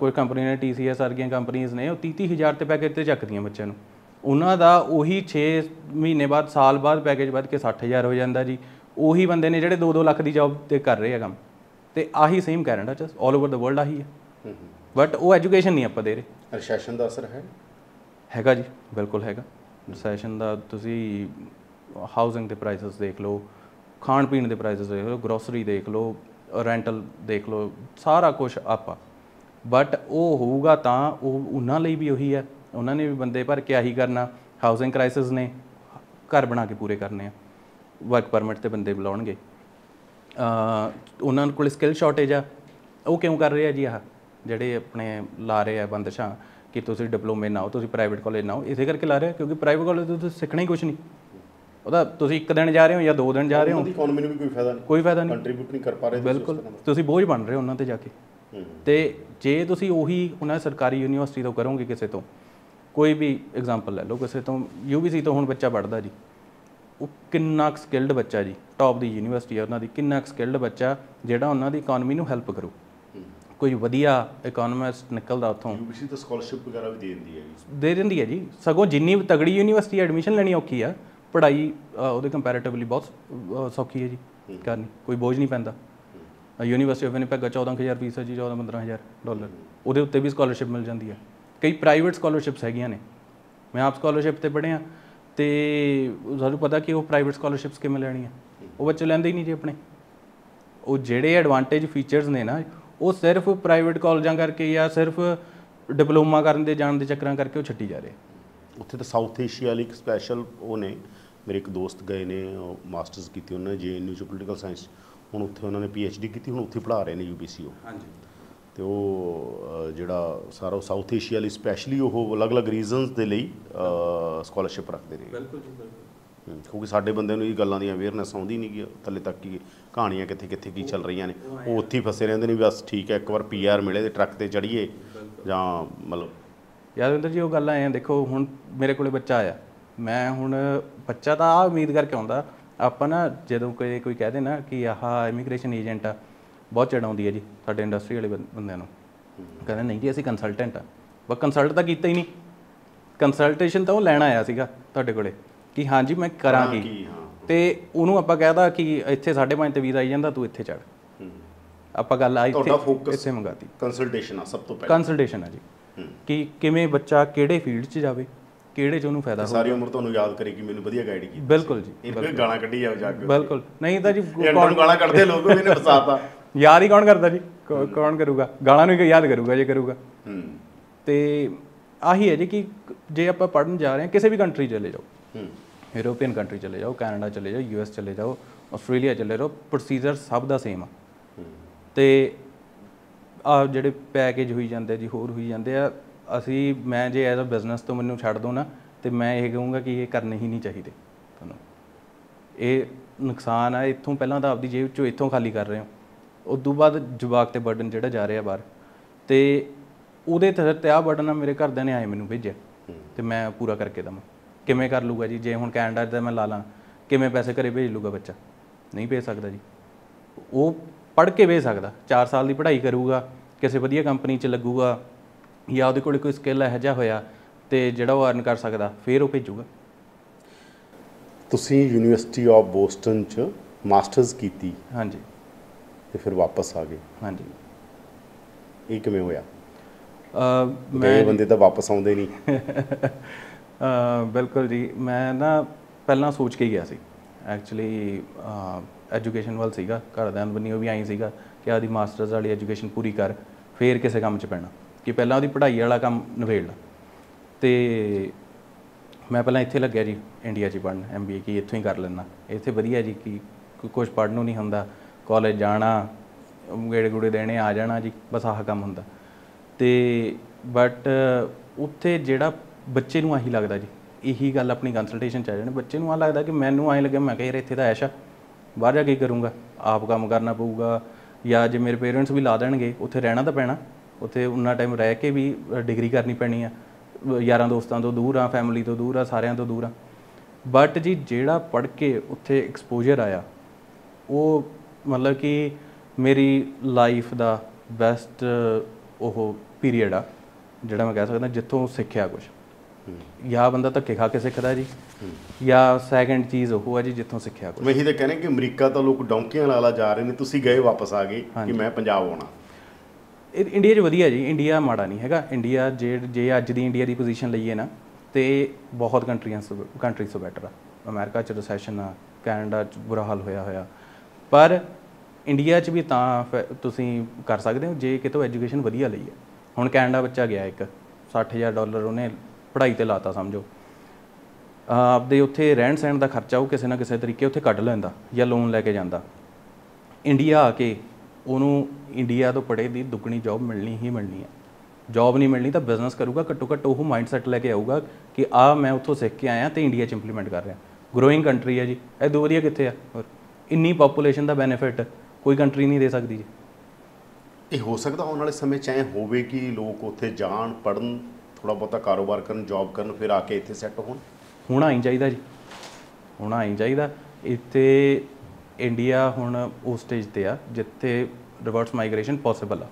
ਕੋਈ ਕੰਪਨੀ ਨੇ TCS ਵਰਗੀਆਂ ਕੰਪਨੀਆਂ ਨੇ ਉਹ 30 30 ਹਜ਼ਾਰ ਤੇ ਪੈਕੇਜ ਤੇ ਚੱਕਦੀਆਂ ਬੱਚਿਆਂ ਨੂੰ। ਉਹਨਾਂ ਦਾ ਉਹੀ 6 ਮਹੀਨੇ ਬਾਅਦ ਸਾਲ ਬਾਅਦ ਪੈਕੇਜ ਵੱਧ ਕੇ 60000 ਹੋ ਜਾਂਦਾ ਜੀ। ਉਹੀ ਬੰਦੇ ਨੇ ਜਿਹੜੇ 2-2 ਲੱਖ ਦੀ ਜੌਬ ਤੇ ਕਰ ਰਹੇ ਆ ਕੰਮ। ਤੇ ਆਹੀ ਸੇਮ ਕੈਨੇਡਾ 'ਚ ਆਲ ਓਵਰ ਦ ਵਰਲਡ ਆਹੀ ਹੈ ਹੂੰ। ਬਟ ਉਹ ਐਜੂਕੇਸ਼ਨ ਨਹੀਂ ਆਪਾਂ ਦੇ ਰਹੇ। ਰਿਸੈਸ਼ਨ ਦਾ ਅਸਰ ਹੈ? ਹੈਗਾ ਜੀ ਬਿਲਕੁਲ ਹੈਗਾ। ਰੈਸੈਸ਼ਨ ਦਾ ਤੁਸੀਂ ਹਾਊਸਿੰਗ ਦੇ ਪ੍ਰਾਈਸਸ ਦੇਖ ਲਓ, ਖਾਣ ਪੀਣ ਦੇ ਪ੍ਰਾਈਸਸ ਦੇਖ ਲਓ ਗਰੋਸਰੀ ਦੇਖ ਲਓ ਰੈਂਟਲ ਦੇਖ ਲਓ, ਸਾਰਾ ਕੁਝ ਆਪਾ। ਬਟ ਉਹ ਹੋਊਗਾ ਤਾਂ ਉਹ ਉਹਨਾਂ ਲਈ ਵੀ ਉਹੀ ਹੈ। ਉਹਨਾਂ ਨੇ ਵੀ ਬੰਦੇ ਭਰ ਕੇ ਆਹੀ ਕਰਨਾ। ਹਾਊਸਿੰਗ ਕ੍ਰਾਈਸਿਸ ਨੇ ਘਰ ਬਣਾ ਕੇ ਪੂਰੇ ਕਰਨੇ ਆ। ਵਰਕ ਪਰਮਿਟ ਤੇ ਬੰਦੇ ਬੁਲਾਉਣਗੇ। ਅ ਉਹਨਾਂ ਕੋਲ ਸਕਿੱਲ ਸ਼ਾਰਟੇਜ ਆ। ਉਹ ਕਿਉਂ ਕਰ ਰਹੇ ਆ ਜੀ ਆਹ? ਜਿਹੜੇ ਆਪਣੇ ਲਾ ਰਹੇ ਆ ਬੰਦਸ਼ਾਂ ਕਿ ਤੁਸੀਂ ਡਿਪਲੋਮੇ ਨਾ ਹੋ ਤੁਸੀਂ ਪ੍ਰਾਈਵੇਟ ਕਾਲਜ ਨਾ ਹੋ ਇਸੇ ਕਰਕੇ ਲਾ ਰਹੇ ਕਿਉਂਕਿ ਪ੍ਰਾਈਵੇਟ ਕਾਲਜ ਤੋਂ ਤੁਸੀਂ ਸਿੱਖਣਾ ਹੀ ਕੁਝ ਨਹੀਂ। ਉਹਦਾ ਤੁਸੀਂ ਇੱਕ ਦਿਨ ਜਾ ਰਹੇ ਹੋ ਜਾਂ ਦੋ ਦਿਨ ਜਾ ਰਹੇ ਹੋ। ਉਹਨਾਂ ਦੀ ਇਕਨੋਮੀ ਨੂੰ ਵੀ ਕੋਈ ਫਾਇਦਾ ਨਹੀਂ। ਕੋਈ ਫਾਇਦਾ ਨਹੀਂ। ਕੰਟਰੀਬਿਊਟ ਨਹੀਂ ਕਰ ਪਾ ਰਹੇ ਬਿਲਕੁਲ। ਤੁਸੀਂ ਬੋਝ ਬਣ ਰਹੇ ਹੋ ਉਹਨਾਂ ਤੇ ਜਾ ਕੇ। ਤੇ ਜੇ ਤੁਸੀਂ ਉਹੀ ਉਹਨਾਂ ਸਰਕਾਰੀ ਯੂਨੀਵਰਸਿਟੀ ਤੋਂ ਕਰੋਗੇ ਕਿਸੇ ਤੋਂ ਕੋਈ ਵੀ ਐਗਜ਼ਾਮਪਲ ਲੈ ਲਓ ਕਿਸੇ ਤੋਂ ਯੂਬੀਸੀ ਤੋਂ ਹੁਣ ਬੱਚਾ ਪੜਦਾ ਜੀ। ਉਹ ਕਿੰਨਾ ਸਕਿਲਡ ਬੱਚਾ ਜੀ ਟੌਪ ਦੀ ਯੂਨੀਵਰਸਿਟੀ ਹੈ ਉਹਨਾਂ ਦੀ ਕਿੰਨਾ ਸਕਿਲਡ ਬੱਚਾ ਜਿਹੜਾ ਉਹਨਾਂ ਦੀ ਇਕਨੋਮੀ ਨੂੰ ਹੈਲਪ ਕਰੂ। ਕੋਈ ਵਧੀਆ ਇਕਨੋਮਿਸਟ ਨਿਕਲਦਾ ਉੱਥੋਂ। UBC ਤਾਂ ਸਕਾਲਰਸ਼ਿਪ ਵਗੈਰਾ ਵੀ ਦੇ ਦਿੰਦੀ ਹੈਗੀ ਦੇ ਦਿੰਦੀ ਹੈ ਜੀ। ਸਗੋਂ ਜਿੰਨੀ ਤਗੜੀ ਯੂਨੀਵਰਸਿਟੀ ਐਡਮਿਸ਼ਨ ਲੈਣੀ ਔਖੀ ਆ। ਪੜ੍ਹਾਈ ਉਹਦੇ ਕੰਪੈਰੀਟਿਵਲੀ ਬਹੁਤ ਸੌਖੀ ਹੈ ਜੀ। ਕਰਨੀ ਕੋਈ ਬੋਝ ਨਹੀਂ ਪੈਂਦਾ। ਯੂਨੀਵਰਸਿਟੀ ਆਫ ਵਿਨੀਪੈਗ 14000 ਫੀਸ ਹੈ ਜੀ 14 15000 ਡਾਲਰ। ਉਹਦੇ ਉੱਤੇ ਵੀ ਸਕਾਲਰਸ਼ਿਪ ਮਿਲ ਜਾਂਦੀ ਹੈ। ਕਈ ਪ੍ਰਾਈਵੇਟ ਸਕਾਲਰਸ਼ਿਪਸ ਹੈਗੀਆਂ ਨੇ। ਮੈਂ ਆਪ ਸਕਾਲਰਸ਼ਿਪ ਤੇ ਪੜ੍ਹਿਆ ਤੇ ਸਾਨੂੰ ਪਤਾ ਕਿ ਉਹ ਪ੍ਰਾਈਵੇਟ ਸਕਾਲਰਸ਼ਿਪਸ ਕਿਵੇਂ ਲੈਣੀ ਹੈ। ਉਹ ਬੱਚੇ ਲੈਂਦੇ ਹੀ ਨਹੀਂ ਜੀ ਆਪਣੇ। ਉਹ ਜਿਹੜੇ ਐਡਵਾਂਟੇਜ ਫੀਚਰਸ ਨੇ ਨਾ ਉਹ ਸਿਰਫ ਪ੍ਰਾਈਵੇਟ ਕਾਲਜਾਂ ਕਰਕੇ ਜਾਂ ਸਿਰਫ ਡਿਪਲੋਮਾ ਕਰਨ ਦੇ ਜਾਣ ਦੇ ਚੱਕਰਾਂ ਕਰਕੇ ਉਹ ਛੱਡੀ ਜਾ ਰਹੇ। ਉੱਥੇ ਤਾਂ ਸਾਊਥ ਏਸ਼ੀਆ ਲਈ ਇੱਕ ਸਪੈਸ਼ਲ ਉਹ ਨੇ ਮੇਰੇ ਇੱਕ ਦੋਸਤ ਗਏ ਨੇ ਮਾਸਟਰਸ ਕੀਤੀ ਉਹਨਾਂ ਨੇ ਜੇਐਨਯੂ ਚ ਪੋਲੀਟੀਕਲ ਸਾਇੰਸ ਹੁਣ ਉੱਥੇ ਉਹਨਾਂ ਨੇ ਪੀਐਚਡੀ ਕੀਤੀ ਹੁਣ ਉੱਥੇ ਪੜ੍ਹਾ ਰਹੇ ਨੇ ਯੂਬੀਸੀ ਉਹ। ਹਾਂਜੀ। ਤੇ ਉਹ ਜਿਹੜਾ ਸਾਰਾ ਸਾਊਥ ਏਸ਼ੀਆ ਲਈ ਸਪੈਸ਼ਲੀ ਉਹ ਅਲੱਗ-ਅਲੱਗ ਰੀਜ਼ਨਸ ਦੇ ਲਈ ਸਕਾਲਰਸ਼ਿਪ ਰੱਖਦੇ ਨੇ। ਬਿਲਕੁਲ ਜੀ ਬਿਲਕੁਲ। ਕਿਉਂਕਿ ਸਾਡੇ ਬੰਦੇ ਨੂੰ ਇਹ ਗੱਲਾਂ ਦੀ ਅਵੇਅਰਨੈਸ ਆਉਂਦੀ ਨਹੀਂ ਗੀ ਥੱਲੇ ਤੱਕ ਕੀ ਕਹਾਣੀਆਂ ਕਿੱਥੇ ਕਿੱਥੇ ਕੀ ਚੱਲ ਰਹੀਆਂ ਨੇ। ਉਹ ਉੱਥੇ ਹੀ ਫਸੇ ਰਹਿੰਦੇ ਨੇ ਬਸ ਠੀਕ ਹੈ ਇੱਕ ਵਾਰ ਪੀਆਰ ਮਿਲੇ ਤੇ ਟਰੱਕ ਤੇ ਚੜੀਏ ਜਾਂ ਮਤਲਬ ਯਾਦਵਿੰਦਰ ਜੀ ਉਹ ਗੱਲ ਆਏ ਆ ਦੇਖੋ ਹੁਣ ਮੇਰੇ ਕੋਲੇ ਬੱਚਾ ਆਇਆ ਮੈਂ ਹੁਣ ਬੱਚਾ ਤਾਂ ਆ ਉਮੀਦ ਕਰਕੇ ਆਉਂਦਾ ਆਪਾਂ ਨਾ ਜਦੋਂ ਕੋਈ ਕੋਈ ਕਹਦੇ ਨਾ ਕਿ ਆਹ ਇਮੀਗ੍ਰੇਸ਼ਨ ਏਜੰਟ ਆ ਬਹੁਤ ਚੜਾਉਂਦੀ ਹੈ ਜੀ ਸਾਡੇ ਇੰਡਸਟਰੀ ਵਾਲੇ ਬੰਦਿਆਂ ਨੂੰ। ਕਹਿੰਦੇ ਨਹੀਂ ਜੀ ਅਸੀਂ ਕੰਸਲਟੈਂਟ ਆ। ਬਸ ਕੰਸਲਟ ਤਾਂ ਕੀਤਾ ਹੀ ਨਹੀਂ। ਕੰਸਲਟੇਸ਼ਨ ਤਾਂ ਉਹ ਲੈਣ ਆਇਆ ਸੀਗਾ ਤੁਹਾਡੇ ਕੋਲੇ। ਕਿ ਹਾਂਜੀ ਮੈਂ ਕਰਾਂ ਕੀ ਕੀ ਹਾਂ। ਤੇ ਉਹਨੂੰ ਆਪਾਂ ਕਹਿਦਾ ਕਿ ਇੱਥੇ 5.5 ਤੇ ਵੀਜ਼ਾ ਆਈ ਜਾਂਦਾ ਤੂੰ ਇੱਥੇ ਚੜ ਆਪਾਂ ਗੱਲ ਆ ਇੱਥੇ ਇੱਥੇ ਮੰਗਾਤੀ। ਕੰਸਲਟੇਸ਼ਨ ਆ ਸਭ ਤੋਂ ਪਹਿਲਾਂ। ਕੰਸਲਟੇਸ਼ਨ ਆ ਜੀ। ਕਿ ਕਿਵੇਂ ਬੱਚਾ ਕਿਹੜੇ ਫੀਲਡ 'ਚ ਜਾਵੇ ਕਿਹੜੇ 'ਚ ਉਹਨੂੰ ਫਾਇਦਾ ਹੋ ਸਾਰੀ ਉਮਰ ਤੁਹਾਨੂੰ ਯਾਦ ਕਰੇਗੀ ਮੈਨੂੰ ਵਧੀਆ ਗਾਈਡ ਕੀਤੀ। ਬਿਲਕੁਲ ਜੀ ਇਹ ਕੋਈ ਗਾਲਾਂ ਕੱਢੀ ਜਾਓ ਜਾ ਕੇ। ਬਿਲਕੁਲ। ਨਹੀਂ ਤਾਂ ਜੀ ਨੂੰ ਗਾਲਾਂ ਕੱਢਦੇ ਲੋਕ ਵੀ ਇਹਨੇ ਫਸਾਤਾ। ਯਾਦ ਹੀ ਕੌਣ ਕਰਦਾ ਜੀ? ਕੌਣ ਕਰੂਗਾ? ਗਾਲਾਂ ਨੂੰ ਹੀ ਯਾਦ ਕਰੂਗਾ ਜੇ ਕਰੂਗਾ। ਹੂੰ। ਤੇ ਆਹੀ ਹੈ ਜੀ ਕਿ ਜੇ ਆਪਾਂ ਪੜਨ ਜਾ ਰਹੇ ਹਾਂ ਕਿਸੇ ਵੀ ਕੰਟਰੀ ਚਲੇ ਜਾਓ। ਹੂੰ। ਯੂਰੋਪੀਅਨ ਕੰਟਰੀ ਚਲੇ ਜਾਓ ਕੈਨੇਡਾ ਚਲੇ ਜਾਓ ਯੂਐਸ ਚਲੇ ਜਾਓ ਆਸਟ੍ਰੇਲੀਆ ਚਲੇ ਜਾਓ ਪ੍ਰੋਸੀਜਰ ਸਭ ਦਾ ਸੇਮ ਆ। ਤੇ ਆ ਜਿਹੜੇ ਪੈਕੇਜ ਹੋਈ ਜਾਂਦੇ ਜੀ ਹੋਰ ਹੋਈ ਜਾਂਦੇ ਆ ਅਸੀਂ ਮੈਂ ਜੇ ਐਜ਼ ਅ ਬਿਜ਼ਨਸ ਤੋਂ ਮੈਨੂੰ ਛੱਡ ਦੋ ਨਾ ਤੇ ਮੈਂ ਇਹ ਕਹੂੰਗਾ ਕਿ ਇਹ ਕਰਨੇ ਹੀ ਨਹੀਂ ਚਾਹੀਦੇ ਤੁਹਾਨੂੰ। ਇਹ ਨੁਕਸਾਨ ਆ ਇੱਥੋਂ ਪਹਿਲਾਂ ਤਾਂ ਆਪਦੀ ਜੇਬ ਚੋਂ ਇੱਥੋਂ ਖਾਲੀ ਕਰ ਰਹੇ ਹੋ। ਉਸ ਤੋਂ ਬਾਅਦ ਜਵਾਕ ਤੇ ਬਰਡਨ ਜਿਹੜਾ ਜਾ ਰਿਹਾ ਬਾਹਰ। ਤੇ ਉਹਦੇ ਤਹਿਤ ਤੇ ਆ ਬਰਡਨ ਆ ਮੇਰੇ ਘਰਦਿਆਂ ਨੇ ਆਏ ਮੈਨੂੰ ਭੇਜਿਆ। ਤੇ ਮੈਂ ਪੂਰਾ ਕਰਕੇ ਦਵਾਂ। ਕਿਵੇਂ ਕਰ ਲੂਗਾ ਜੀ? ਜੇ ਹੁਣ ਕੈਨੇਡਾ ਦਾ ਮੈਂ ਲਾ ਲਾਂ ਕਿਵੇਂ ਪੈਸੇ ਘਰੇ ਭੇਜ ਲੂਗਾ ਬੱਚਾ? ਨਹੀਂ ਭੇਜ ਸਕਦਾ ਜੀ। ਉਹ ਪੜ੍ਹ ਕੇ ਭੇਜ ਸਕਦਾ। 4 ਸਾਲ ਦੀ ਪੜ੍ਹਾਈ ਕਰੂਗਾ ਕਿਸੇ ਵਧੀਆ ਕੰਪਨੀ 'ਚ ਲੱਗੂਗਾ ਜਾਂ ਉਹਦੇ ਕੋਲ ਕੋਈ ਸਕਿੱਲ ਇਹੋ ਜਿਹਾ ਹੋਇਆ ਤੇ ਜਿਹੜਾ ਉਹ ਅਰਨ ਕਰ ਸਕਦਾ ਫਿਰ ਉਹ ਭੇਜੂਗਾ। ਤੁਸੀਂ ਯੂਨੀਵਰਸਿਟੀ ਆਫ ਬੋਸਟਨ ਚ ਮਾਸਟਰਸ ਕੀਤੀ। ਹਾਂਜੀ। ਤੇ ਫਿਰ ਵਾਪਸ ਆ ਗਏ। ਹਾਂਜੀ। ਇਹ ਕਿਵੇਂ ਹੋਇਆ? ਅ, ਮੈਂ ਬੰਦੇ ਤਾਂ ਵਾਪਸ ਆਉਂਦੇ ਨਹੀਂ। ਬਿਲਕੁਲ ਜੀ। ਮੈਂ ਨਾ ਪਹਿਲਾਂ ਸੋਚ ਕੇ ਗਿਆ ਸੀ। ਐਕਚੁਅਲੀ ਐਜੂਕੇਸ਼ਨ ਵੱਲ ਸੀਗਾ ਘਰਦਿਆਂ ਨੂੰ ਉਹ ਵੀ ਆਈ ਸੀਗਾ ਕਿ ਆਦੀ ਮਾਸਟਰਸ ਵਾਲੀ ਐਜੂਕੇਸ਼ਨ ਪੂਰੀ ਕਰ, ਫੇਰ ਕਿਸੇ ਕੰਮ 'ਚ ਪੈਣਾ। ਕਿ ਪਹਿਲਾਂ ਉਹਦੀ ਪੜ੍ਹਾਈ ਵਾਲਾ ਕੰਮ ਨਿਬੇੜ ਲਾ ਤੇ ਮੈਂ ਪਹਿਲਾਂ ਇੱਥੇ ਲੱਗਿਆ ਜੀ ਇੰਡੀਆ 'ਚ ਪੜ੍ਹਨ ਐਮਬੀਏ ਕੀ ਇੱਥੋਂ ਹੀ ਕਰ ਲੈਣਾ ਇੱਥੇ ਵਧੀਆ ਜੀ, ਕਿ ਕੁਝ ਪੜ੍ਹਨ ਨੂੰ ਨਹੀਂ ਹੁੰਦਾ। ਕਾਲਜ ਜਾਣਾ, ਗੇੜੇ ਗੂੜੇ ਦੇਣੇ, ਆ ਜਾਣਾ ਜੀ, ਬਸ ਆਹ ਕੰਮ ਹੁੰਦਾ। ਤੇ ਬਟ ਉੱਥੇ ਜਿਹੜਾ ਬੱਚੇ ਨੂੰ ਆਹੀ ਲੱਗਦਾ ਜੀ। ਇਹੀ ਗੱਲ ਆਪਣੀ ਕੰਸਲਟੇਸ਼ਨ ਚ ਆ ਜਾਣੀ। ਬੱਚੇ ਨੂੰ ਆ ਲੱਗਦਾ ਕਿ ਮੈਨੂੰ ਐਂ ਲੱਗਿਆ, ਮੈਂ ਕਿਹਾ ਯਾਰ ਇੱਥੇ ਤਾਂ ਐਸ਼ਾ ਬਾਹਰ ਜਾ ਕੇ ਕਰੂੰਗਾ? ਆਪ ਕੰਮ ਕਰਨਾ ਪਊਗਾ ਜਾਂ ਜੇ ਮੇਰੇ ਪੇਰੈਂਟਸ ਵੀ ਲਾ ਦੇਣਗੇ, ਉੱਥੇ ਰਹਿਣਾ ਤਾਂ ਪੈਣਾ। ਉੱਥੇ ਉਨਾ ਟਾਈਮ ਰਹਿ ਕੇ ਵੀ ਡਿਗਰੀ ਕਰਨੀ ਪੈਣੀ ਆ। ਯਾਰਾਂ ਦੋਸਤਾਂ ਤੋਂ ਦੂਰ ਆ ਫੈਮਿਲੀ ਤੋਂ ਦੂਰ ਆ, ਸਾਰਿਆਂ ਤੋਂ ਦੂਰ ਆ। ਬਟ ਜੀ ਜਿਹੜਾ ਪੜ੍ਹ ਕੇ ਉੱਥੇ ਐਕਸਪੋਜ਼ਰ ਆਇਆ, ਉਹ ਮਤਲਬ ਕਿ ਮੇਰੀ ਲਾਈਫ ਦਾ ਬੈਸਟ ਉਹ ਪੀਰੀਅਡ ਆ, ਜਿਹੜਾ ਮੈਂ ਕਹਿ ਸਕਦਾ ਜਿੱਥੋਂ ਸਿੱਖਿਆ ਕੁਝ ਜਾਂ ਬੰਦਾ ਧੱਕੇ ਖਾ ਕੇ ਸਿੱਖਦਾ ਜੀ। ਜਾਂ ਸੈਕੰਡ ਚੀਜ਼ ਉਹ ਹੈ ਜੀ ਜਿੱਥੋਂ ਸਿੱਖਿਆ ਕੁਝ ਮੈਂ ਇਹੀ ਤਾਂ ਕਹਿੰਦੇ ਕਿ ਅਮਰੀਕਾ ਤਾਂ ਲੋਕ ਡੌਂਕੀਆਂ ਲਾ ਲਾ ਜਾ ਰਹੇ ਨੇ ਤੁਸੀਂ ਗਏ ਵਾਪਸ ਆ ਗਏ ਕਿ ਮੈਂ ਪੰਜਾਬ ਆਉਣਾ। ਇਹ ਇੰਡੀਆ 'ਚ ਵਧੀਆ ਜੀ ਇੰਡੀਆ ਮਾੜਾ ਨਹੀਂ ਹੈਗਾ। ਇੰਡੀਆ ਜੇ ਜੇ ਅੱਜ ਦੀ ਇੰਡੀਆ ਦੀ ਪੋਜੀਸ਼ਨ ਲਈਏ ਨਾ ਤੇ ਬਹੁਤ ਕੰਟਰੀਆਂ ਕੰਟਰੀਜ਼ ਤੋਂ ਬੈਟਰ ਆ। ਅਮਰੀਕਾ ਚ ਰੈਸੈਸ਼ਨ ਆ ਕੈਨੇਡਾ ਚ ਬੁਰਾ ਹਾਲ ਹੋਇਆ ਹੋਇਆ। ਪਰ ਇੰਡੀਆ ਚ ਵੀ ਤਾਂ ਤੁਸੀਂ ਕਰ ਸਕਦੇ ਹੋ ਜੇ ਕਿਤੋਂ ਐਜੂਕੇਸ਼ਨ ਵਧੀਆ ਲਈ ਹੈ ਹੁਣ ਕੈਨੇਡਾ ਬੱਚਾ ਗਿਆ ਇੱਕ 60000 ਡਾਲਰ ਉਹਨੇ ਪੜ੍ਹਾਈ ਤੇ ਲਾਤਾ, ਸਮਝੋ। ਆਪਦੇ ਉੱਥੇ ਰਹਿਣ ਸਹਿਣ ਦਾ ਖਰਚਾ ਉਹ ਕਿਸੇ ਨਾ ਕਿਸੇ ਤਰੀਕੇ ਉੱਥੇ ਕੱਢ ਲੈਂਦਾ ਜਾਂ ਲੋਨ ਲੈ ਕੇ ਜਾਂਦਾ। ਇੰਡੀਆ ਆ ਕੇ ਉਹਨੂੰ ਇੰਡੀਆ ਤੋਂ ਪੜੇ ਦੀ ਦੁੱਗਣੀ ਜੌਬ ਮਿਲਣੀ ਹੀ ਮਿਲਣੀ ਹੈ। ਜੌਬ ਨਹੀਂ ਮਿਲਣੀ ਤਾਂ ਬਿਜ਼ਨਸ ਕਰੂਗਾ, ਘੱਟੋ ਘੱਟ ਉਹ ਮਾਈਂਡਸੈਟ ਲੈ ਕੇ ਆਊਗਾ ਕਿ ਆ ਮੈਂ ਉੱਥੋਂ ਸਿੱਖ ਕੇ ਆਇਆ ਤੇ ਇੰਡੀਆ 'ਚ ਇੰਪਲੀਮੈਂਟ ਕਰ ਰਿਹਾ। ਗਰੋਇੰਗ ਕੰਟਰੀ ਹੈ ਜੀ। ਇਹ ਦੋ ਵਧੀਆ ਕਿੱਥੇ ਆ? ਇੰਨੀ ਪੋਪੂਲੇਸ਼ਨ ਦਾ ਬੈਨੀਫਿਟ ਕੋਈ ਕੰਟਰੀ ਨਹੀਂ ਦੇ ਸਕਦੀ ਜੀ। ਇਹ ਹੋ ਸਕਦਾ ਆਉਣ ਵਾਲੇ ਸਮੇਂ 'ਚ ਐ ਹੋਵੇ ਕਿ ਲੋਕ ਉੱਥੇ ਜਾਣ ਪੜਨ ਥੋੜਾ ਬਹੁਤਾ ਕਾਰੋਬਾਰ ਕਰਨ ਜੌਬ ਕਰਨ, ਫਿਰ ਆ ਕੇ ਇੱਥੇ ਸੈੱਟ ਹੋਣ? ਹੋਣਾ ਹੀ ਚਾਹੀਦਾ ਜੀ। ਹੋਣਾ ਹੀ ਚਾਹੀਦਾ। ਇੱਥੇ ਇੰਡੀਆ ਹੁਣ ਉਸ ਸਟੇਜ ਤੇ ਆ, ਜਿੱਥੇ ਰਿਵਰਸ ਮਾਈਗ੍ਰੇਸ਼ਨ ਪੋਸੀਬਲ ਆ।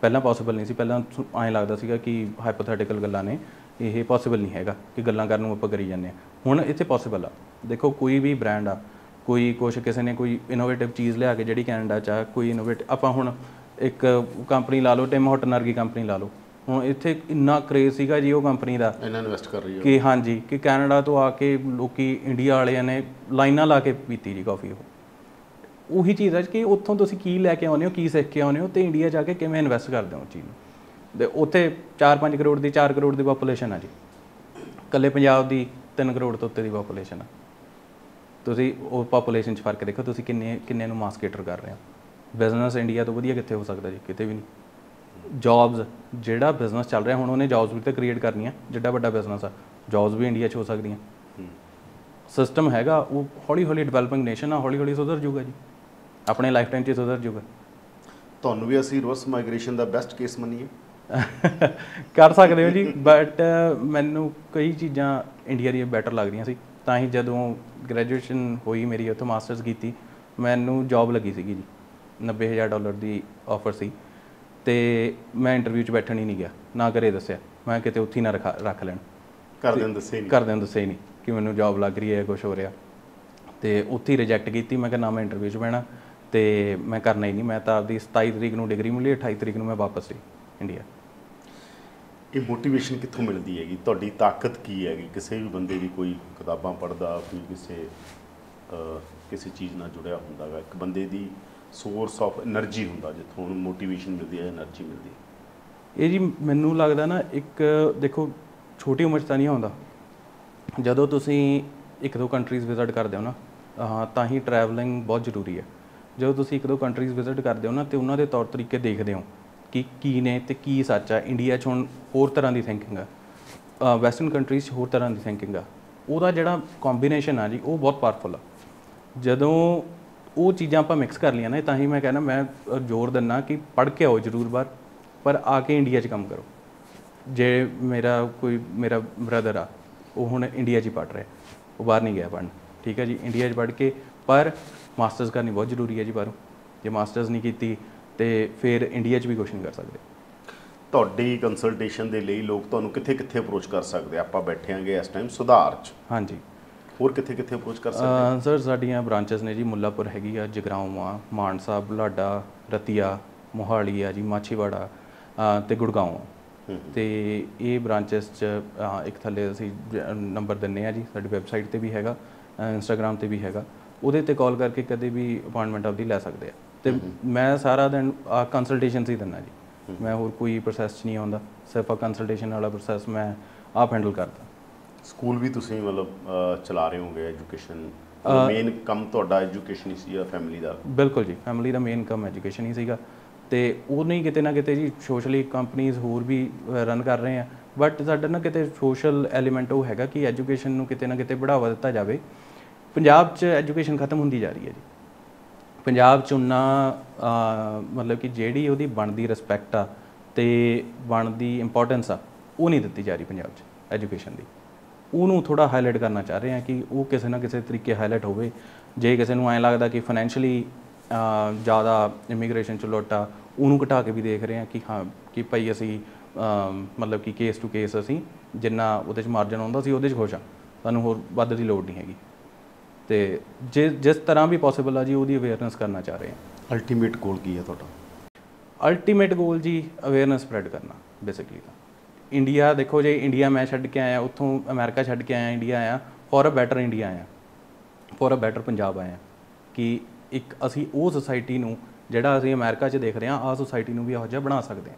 ਪਹਿਲਾਂ ਪੋਸੀਬਲ ਨਹੀਂ ਸੀ। ਪਹਿਲਾਂ ਐਂ ਲੱਗਦਾ ਸੀਗਾ ਕਿ ਹਾਈਪੋਥੈਟੀਕਲ ਗੱਲਾਂ ਨੇ। ਇਹ ਪੋਸੀਬਲ ਨਹੀਂ ਹੈਗਾ ਕਿ ਗੱਲਾਂ ਕਰਨ ਨੂੰ ਆਪਾਂ ਕਰੀ ਜਾਂਦੇ ਆ। ਹੁਣ ਇੱਥੇ ਪੋਸੀਬਲ ਆ। ਦੇਖੋ, ਕੋਈ ਵੀ ਬ੍ਰਾਂਡ ਆ, ਕੋਈ ਕੁਛ ਕਿਸੇ ਨੇ ਕੋਈ ਇਨੋਵੇਟਿਵ ਚੀਜ਼ ਲਿਆ ਕੇ ਜਿਹੜੀ ਕੈਨੇਡਾ ਚ ਆ, ਕੋਈ ਇਨੋਵੇਟ ਆਪਾਂ ਹੁਣ ਇੱਕ ਕੰਪਨੀ ਲਾ ਲਓ ਟਿਮ ਹਾਰਟਨ ਵਰਗੀ ਕੰਪਨੀ ਲਾ ਲਓ। ਹੁਣ ਇੱਥੇ ਇੰਨਾ ਕ੍ਰੇਜ਼ ਸੀਗਾ ਜੀ ਉਹ ਕੰਪਨੀ ਦਾ ਇਹਨਾਂ ਇਨਵੈਸਟ ਕਰ ਰਹੀ ਹੈ ਕਿ ਹਾਂਜੀ ਕਿ ਕੈਨੇਡਾ ਤੋਂ ਆ ਕੇ ਲੋਕੀ ਇੰਡੀਆ ਵਾਲਿਆਂ ਨੇ ਲਾਈਨਾਂ ਲਾ ਕੇ ਪੀਤੀ ਜੀ ਕਾਫੀ ਉਹ। ਉਹੀ ਚੀਜ਼ ਹੈ ਕਿ ਉੱਥੋਂ ਤੁਸੀਂ ਕੀ ਲੈ ਕੇ ਆਉਂਦੇ ਹੋ ਕੀ ਸਿੱਖ ਕੇ ਆਉਂਦੇ ਹੋ ਤੇ ਇੰਡੀਆ ਜਾ ਕੇ ਕਿਵੇਂ ਇਨਵੈਸਟ ਕਰਦੇ ਹੋ ਚੀਜ਼ ਨੂੰ। ਤੇ ਉੱਥੇ 4-5 ਕਰੋੜ ਦੀ 4 ਕਰੋੜ ਦੀ ਪੋਪੂਲੇਸ਼ਨ ਆ ਜੀ। ਕੱਲੇ ਪੰਜਾਬ ਦੀ 3 ਕਰੋੜ ਤੋਂ ਉੱਤੇ ਦੀ ਪੋਪੂਲੇਸ਼ਨ ਆ। ਤੁਸੀਂ ਉਹ ਪੋਪੂਲੇਸ਼ਨ 'ਚ ਫ਼ਰਕ ਦੇਖੋ ਤੁਸੀਂ ਕਿੰਨੇ ਕਿੰਨੇ ਨੂੰ ਮਾਸਕੇਟਰ ਕਰ ਰਹੇ ਹੋ। ਬਿਜ਼ਨਸ ਇੰਡੀਆ ਤੋਂ ਵਧੀਆ ਕਿੱਥੇ ਹੋ ਸਕਦਾ ਜੀ? ਕਿਤੇ ਵੀ ਨਹੀਂ। ਜੌਬਸ ਜਿਹੜਾ ਬਿਜ਼ਨਸ ਚੱਲ ਰਿਹਾ ਹੁਣ ਉਹਨੇ ਜੌਬਸ ਵੀ ਤਾਂ ਕ੍ਰੀਏਟ ਕਰਨੀਆਂ ਜਿੱਡਾ ਵੱਡਾ ਬਿਜ਼ਨਸ ਆ। ਜੌਬਸ ਵੀ ਇੰਡੀਆ 'ਚ ਹੋ ਸਕਦੀਆਂ। ਸਿਸਟਮ ਹੈਗਾ ਉਹ ਹੌਲੀ ਹੌਲੀ ਡਿਵੈਲਪਿੰਗ ਨੇਸ਼ਨ ਆ ਹੌਲੀ ਹੌਲੀ ਸੁਧਰ ਜਾਊਗਾ ਜੀ। ਆਪਣੇ ਲਾਈਫ ਟਾਈਮ 'ਚ ਸੁਧਰ ਜਾਊਗਾ। ਤੁਹਾਨੂੰ ਵੀ ਅਸੀਂ ਰਿਵਰਸ ਮਾਈਗ੍ਰੇਸ਼ਨ ਦਾ ਬੈਸਟ ਕੇਸ ਮੰਨੀਏ। ਕਰ ਸਕਦੇ ਹੋ ਜੀ ਬਟ ਮੈਨੂੰ ਕਈ ਚੀਜ਼ਾਂ ਇੰਡੀਆ ਦੀਆਂ ਬੈਟਰ ਲੱਗਦੀਆਂ ਸੀ। ਤਾਂ ਹੀ ਜਦੋਂ ਗ੍ਰੈਜੂਏਸ਼ਨ ਹੋਈ ਮੇਰੀ ਉੱਥੇ ਮਾਸਟਰਸ ਕੀਤੀ ਮੈਨੂੰ ਜੌਬ ਲੱਗੀ ਸੀਗੀ ਜੀ। 90000 ਡਾਲਰ ਦੀ ਆਫਰ ਸੀ। ਤੇ ਮੈਂ ਇੰਟਰਵਿਊ 'ਚ ਬੈਠਣ ਹੀ ਨਹੀਂ ਗਿਆ ਨਾ ਕਰੇ ਦੱਸਿਆ। ਮੈਂ ਕਿਤੇ ਉੱਥੇ ਨਾ ਰੱਖ ਰੱਖ ਲੈਣ। ਕਰਦੇ ਨੇ ਦੱਸੇ ਨਹੀਂ। ਘਰਦਿਆਂ ਨੂੰ ਦੱਸਿਆ ਨਹੀਂ ਕਿ ਮੈਨੂੰ ਜੌਬ ਲੱਗ ਰਹੀ ਹੈ ਕੁਝ ਹੋ ਰਿਹਾ। ਤੇ ਉੱਥੇ ਹੀ ਰਿਜੈਕਟ ਕੀਤੀ ਮੈਂ ਕਿਹਾ ਨਾ ਮੈਂ ਇੰਟਰਵਿਊ 'ਚ ਬਹਿਣਾ ਤੇ ਮੈਂ ਕਰਨਾ ਹੀ ਨਹੀਂ। ਮੈਂ ਤਾਂ ਆਪਦੀ 27 ਤਰੀਕ ਨੂੰ ਡਿਗਰੀ ਮਿਲੀ 28 ਤਰੀਕ ਨੂੰ ਮੈਂ ਵਾਪਸ ਸੀ ਇੰਡੀਆ ਇਹ ਮੋਟੀਵੇਸ਼ਨ ਕਿੱਥੋਂ ਮਿਲਦੀ ਹੈਗੀ? ਤੁਹਾਡੀ ਤਾਕਤ ਕੀ ਹੈਗੀ? ਕਿਸੇ ਵੀ ਬੰਦੇ ਦੀ ਕੋਈ ਕਿਤਾਬਾਂ ਪੜ੍ਹਦਾ ਕੋਈ ਕਿਸੇ ਕਿਸੇ ਚੀਜ਼ ਨਾਲ ਜੁੜਿਆ ਹੁੰਦਾ ਹੈਗਾ। ਇੱਕ ਬੰਦੇ ਦੀ ਸੋਰਸ ਆਫ એનર્ਜੀ ਹੁੰਦਾ, ਜਿੱਥੋਂ ਉਹਨੂੰ ਮੋਟੀਵੇਸ਼ਨ ਮਿਲਦੀ ਹੈ એનર્ਜੀ ਮਿਲਦੀ ਹੈ। ਇਹ ਜੀ ਮੈਨੂੰ ਲੱਗਦਾ ਨਾ, ਇੱਕ ਦੇਖੋ, ਛੋਟੀ ਉਮਰ 'ਚ ਤਾਂ ਨਹੀਂ ਆਉਂਦਾ। ਜਦੋਂ ਤੁਸੀਂ ਇੱਕ ਦੋ ਕੰਟਰੀਜ਼ ਵਿਜ਼ਿਟ ਕਰਦੇ ਹੋ ਨਾ, ਹਾਂ, ਤਾਂ ਹੀ ਟਰੈਵਲਿੰਗ ਬਹੁਤ ਜ਼ਰੂਰੀ ਹੈ। ਜਦੋਂ ਤੁਸੀਂ ਇੱਕ ਦੋ ਕੰਟਰੀਜ਼ ਵਿਜ਼ਿਟ ਕਰਦੇ ਹੋ ਨਾ, ਤੇ ਉਹਨਾਂ ਦੇ ਤੌਰ ਤਰੀਕੇ ਦੇਖਦੇ ਹੋ ਕਿ ਕੀ ਨੇ ਤੇ ਕੀ ਸੱਚ ਆ। ਇੰਡੀਆ 'ਚ ਹੁਣ ਹੋਰ ਤਰ੍ਹਾਂ ਦੀ ਥਿੰਕਿੰਗ ਆ। ਵੈਸਟਰਨ ਕੰਟਰੀਜ਼ 'ਚ ਹੋਰ ਤਰ੍ਹਾਂ ਦੀ ਥਿੰਕਿੰਗ ਆ। ਉਹਦਾ ਜਿਹੜਾ ਕੰਬੀਨੇਸ਼ਨ ਆ ਜੀ, ਉਹ ਬਹੁਤ ਪਾਵਰਫੁਲ ਆ। ਜਦੋਂ ਉਹ ਚੀਜ਼ਾਂ ਆਪਾਂ ਮਿਕਸ ਕਰ ਲਈਆਂ ਨਾ ਤਾਂ ਹੀ ਮੈਂ ਕਹਿੰਦਾ ਮੈਂ ਜ਼ੋਰ ਦਿੰਨਾ ਕਿ ਪੜ੍ਹ ਕੇ ਆਓ ਜ਼ਰੂਰ ਬਾਰ ਪਰ ਆ ਕੇ ਇੰਡੀਆ 'ਚ ਕੰਮ ਕਰੋ। ਜੇ ਮੇਰਾ ਕੋਈ ਮੇਰਾ ਬ੍ਰਦਰ ਆ ਉਹ ਹੁਣ ਇੰਡੀਆ 'ਚ ਹੀ ਪੜ੍ਹ ਰਿਹਾ ਉਹ ਬਾਹਰ ਨਹੀਂ ਗਿਆ ਪੜ੍ਹਨ। ਠੀਕ ਹੈ ਜੀ ਇੰਡੀਆ 'ਚ ਪੜ੍ਹ ਕੇ ਪਰ ਮਾਸਟਰਸ ਕਰਨੀ ਬਹੁਤ ਜ਼ਰੂਰੀ ਹੈ ਜੀ ਬਾਹਰੋਂ। ਜੇ ਮਾਸਟਰਸ ਨਹੀਂ ਕੀਤੀ ਤੇ ਫਿਰ ਇੰਡੀਆ 'ਚ ਵੀ ਨਹੀਂ ਕਰ ਸਕਦੇ। ਤੁਹਾਡੀ ਕੰਸਲਟੇਸ਼ਨ ਦੇ ਲਈ ਲੋਕ ਤੁਹਾਨੂੰ ਕਿੱਥੇ ਕਿੱਥੇ ਅਪਰੋਚ ਕਰ ਸਕਦੇ? ਆਪਾਂ ਬੈਠੇ ਆਂਗੇ ਇਸ ਟਾਈਮ ਸੁਧਾਰ ਚ। ਹਾਂਜੀ। ਹੋਰ ਕਿੱਥੇ ਕਿੱਥੇ ਅਪਰੋਚ ਕਰ ਸਕਦੇ ਸਰ ਸਾਡੀਆਂ ਬ੍ਰਾਂਚਸ ਨੇ ਜੀ ਮੁੱਲਾਪੁਰ ਹੈਗੀ ਆ ਜਗਰਾਉਂ ਆ ਮਾਨਸਾ ਬੁਲਾਡਾ ਰਤੀਆ ਮੋਹਾਲੀ ਆ ਜੀ ਮਾਛੀਵਾੜਾ ਤੇ ਗੁੜਗਾਉਂ। ਆ ਤੇ ਇਹ ਬ੍ਰਾਂਚਸ ਚ ਇੱਕ ਥੱਲੇ ਅਸੀਂ ਨੰਬਰ ਦਿੰਨੇ ਆ ਜੀ ਸਾਡੀ ਵੈਬਸਾਈਟ ਤੇ ਵੀ ਹੈਗਾ ਇੰਸਟਾਗ੍ਰam ਤੇ ਵੀ ਹੈਗਾ। ਉਹਦੇ ਤੇ ਕਾਲ ਕਰਕੇ ਕਦੇ ਵੀ ਅਪਾਇੰਟਮੈਂਟ ਆਪਦੀ ਲੈ ਸਕਦੇ ਆ। ਤੇ ਮੈਂ ਸਾਰਾ ਦਿਨ ਕੰਸਲਟੇਸ਼ਨਸ ਹੀ ਦਿੰਦਾ ਜੀ। ਮੈਂ ਹੋਰ ਕੋਈ ਪ੍ਰੋਸੈਸ 'ਚ ਨਹੀਂ ਆਉਂਦਾ। ਸਿਰਫ ਆ ਕੰਸਲਟੇਸ਼ਨ ਵਾਲਾ ਪ੍ਰੋਸੈਸ ਮੈਂ ਆਪ ਹੈਂਡਲ ਕਰਦਾ। ਸਕੂਲ ਵੀ ਤੁਸੀਂ ਮਤਲਬ ਚਲਾ ਰਹੇ ਹੋਗੇ ਐਜੂਕੇਸ਼ਨ? ਮੇਨ ਕੰਮ ਤੁਹਾਡਾ ਐਜੂਕੇਸ਼ਨ ਹੀ ਸੀ ਜਾਂ ਫੈਮਿਲੀ ਦਾ? ਬਿਲਕੁਲ ਜੀ ਫੈਮਿਲੀ ਦਾ ਮੇਨ ਕੰਮ ਐਜੂਕੇਸ਼ਨ ਹੀ ਸੀਗਾ। ਤੇ ਉਹ ਨਹੀਂ ਕਿਤੇ ਨਾ ਕਿਤੇ ਜੀ ਸੋਸ਼ਲੀ ਕੰਪਨੀਆਂ ਹੋਰ ਵੀ ਰਨ ਕਰ ਰਹੇ ਆ। ਬਟ ਸਾਡਾ ਨਾ ਕਿਤੇ ਸੋਸ਼ਲ ਐਲੀਮੈਂਟ ਉਹ ਹੈਗਾ ਕਿ ਐਜੂਕੇਸ਼ਨ ਨੂੰ ਕਿਤੇ ਨਾ ਕਿਤੇ ਬੜਾਵਾ ਦਿੱਤਾ ਜਾਵੇ। ਪੰਜਾਬ 'ਚ ਐਜੂਕੇਸ਼ਨ ਖਤਮ ਹੁੰਦੀ ਜਾ ਰਹੀ ਹੈ ਜੀ। ਪੰਜਾਬ 'ਚ ਉਨਾ ਮਤਲਬ ਕਿ ਜਿਹੜੀ ਉਹਦੀ ਬਣਦੀ ਰਿਸਪੈਕਟ ਆ ਤੇ ਬਣਦੀ ਇੰਪੋਰਟੈਂਸ ਆ ਉਹ ਨਹੀਂ ਦਿੱਤੀ ਜਾ ਰਹੀ ਪੰਜਾਬ 'ਚ ਐਜੂਕੇਸ਼ਨ ਦੀ। ਉਹਨੂੰ ਥੋੜਾ ਹਾਈਲਾਈਟ ਕਰਨਾ ਚਾਹ ਰਹੇ ਹਾਂ ਕਿ ਉਹ ਕਿਸੇ ਨਾ ਕਿਸੇ ਤਰੀਕੇ ਹਾਈਲਾਈਟ ਹੋਵੇ। ਜੇ ਕਿਸੇ ਨੂੰ ਐਂ ਲੱਗਦਾ ਕਿ ਫਾਈਨੈਂਸ਼ੀਅਲੀ ਜ਼ਿਆਦਾ ਇਮੀਗ੍ਰੇਸ਼ਨ ਚ ਲੋਟਾ ਉਹਨੂੰ ਘਟਾ ਕੇ ਵੀ ਦੇਖ ਰਹੇ ਹਾਂ ਕਿ ਹਾਂ ਕਿ ਭਾਈ ਅਸੀਂ ਮਤਲਬ ਕਿ ਕੇਸ ਟੂ ਕੇਸ ਅਸੀਂ ਜਿੰਨਾ ਉਹਦੇ ਚ ਮਾਰਜਨ ਆਉਂਦਾ ਸੀ ਉਹਦੇ ਚ ਖੁਸ਼ ਹਾਂ ਸਾਨੂੰ ਹੋਰ ਵੱਧ ਦੀ ਲੋੜ ਨਹੀਂ ਹੈਗੀ। ਤੇ ਜੇ ਜਿਸ ਤਰ੍ਹਾਂ ਵੀ ਪੋਸੀਬਲ ਆ ਜੀ ਉਹਦੀ ਅਵੇਅਰਨੈਸ ਕਰਨਾ ਚਾਹ ਰਹੇ ਹਾਂ। ਅਲਟੀਮੇਟ ਗੋਲ ਕੀ ਹੈ ਤੁਹਾਡਾ? ਅਲਟੀਮੇਟ ਗੋਲ ਜੀ ਅਵੇਅਰਨੈਸ ਸਪਰੈਡ ਕਰਨਾ ਬੇਸਿਕਲੀ ਤਾਂ। ਇੰਡੀਆ ਦੇਖੋ ਜੇ ਇੰਡੀਆ ਮੈਂ ਛੱਡ ਕੇ ਆਇਆ ਉੱਥੋਂ ਅਮਰੀਕਾ ਛੱਡ ਕੇ ਆਇਆ ਇੰਡੀਆ ਆਇਆ ਫॉर ਅ ਬੈਟਰ ਇੰਡੀਆ ਆਇਆ। ਫॉर ਅ ਬੈਟਰ ਪੰਜਾਬ ਆਇਆ। ਕਿ ਇੱਕ ਅਸੀਂ ਉਹ ਸੁਸਾਇਟੀ ਨੂੰ ਜਿਹੜਾ ਅਸੀਂ ਅਮਰੀਕਾ 'ਚ ਦੇਖ ਰਹੇ ਹਾਂ ਆ ਸੁਸਾਇਟੀ ਨੂੰ ਵੀ ਇਹੋ ਜਿਹਾ ਬਣਾ ਸਕਦੇ ਹਾਂ।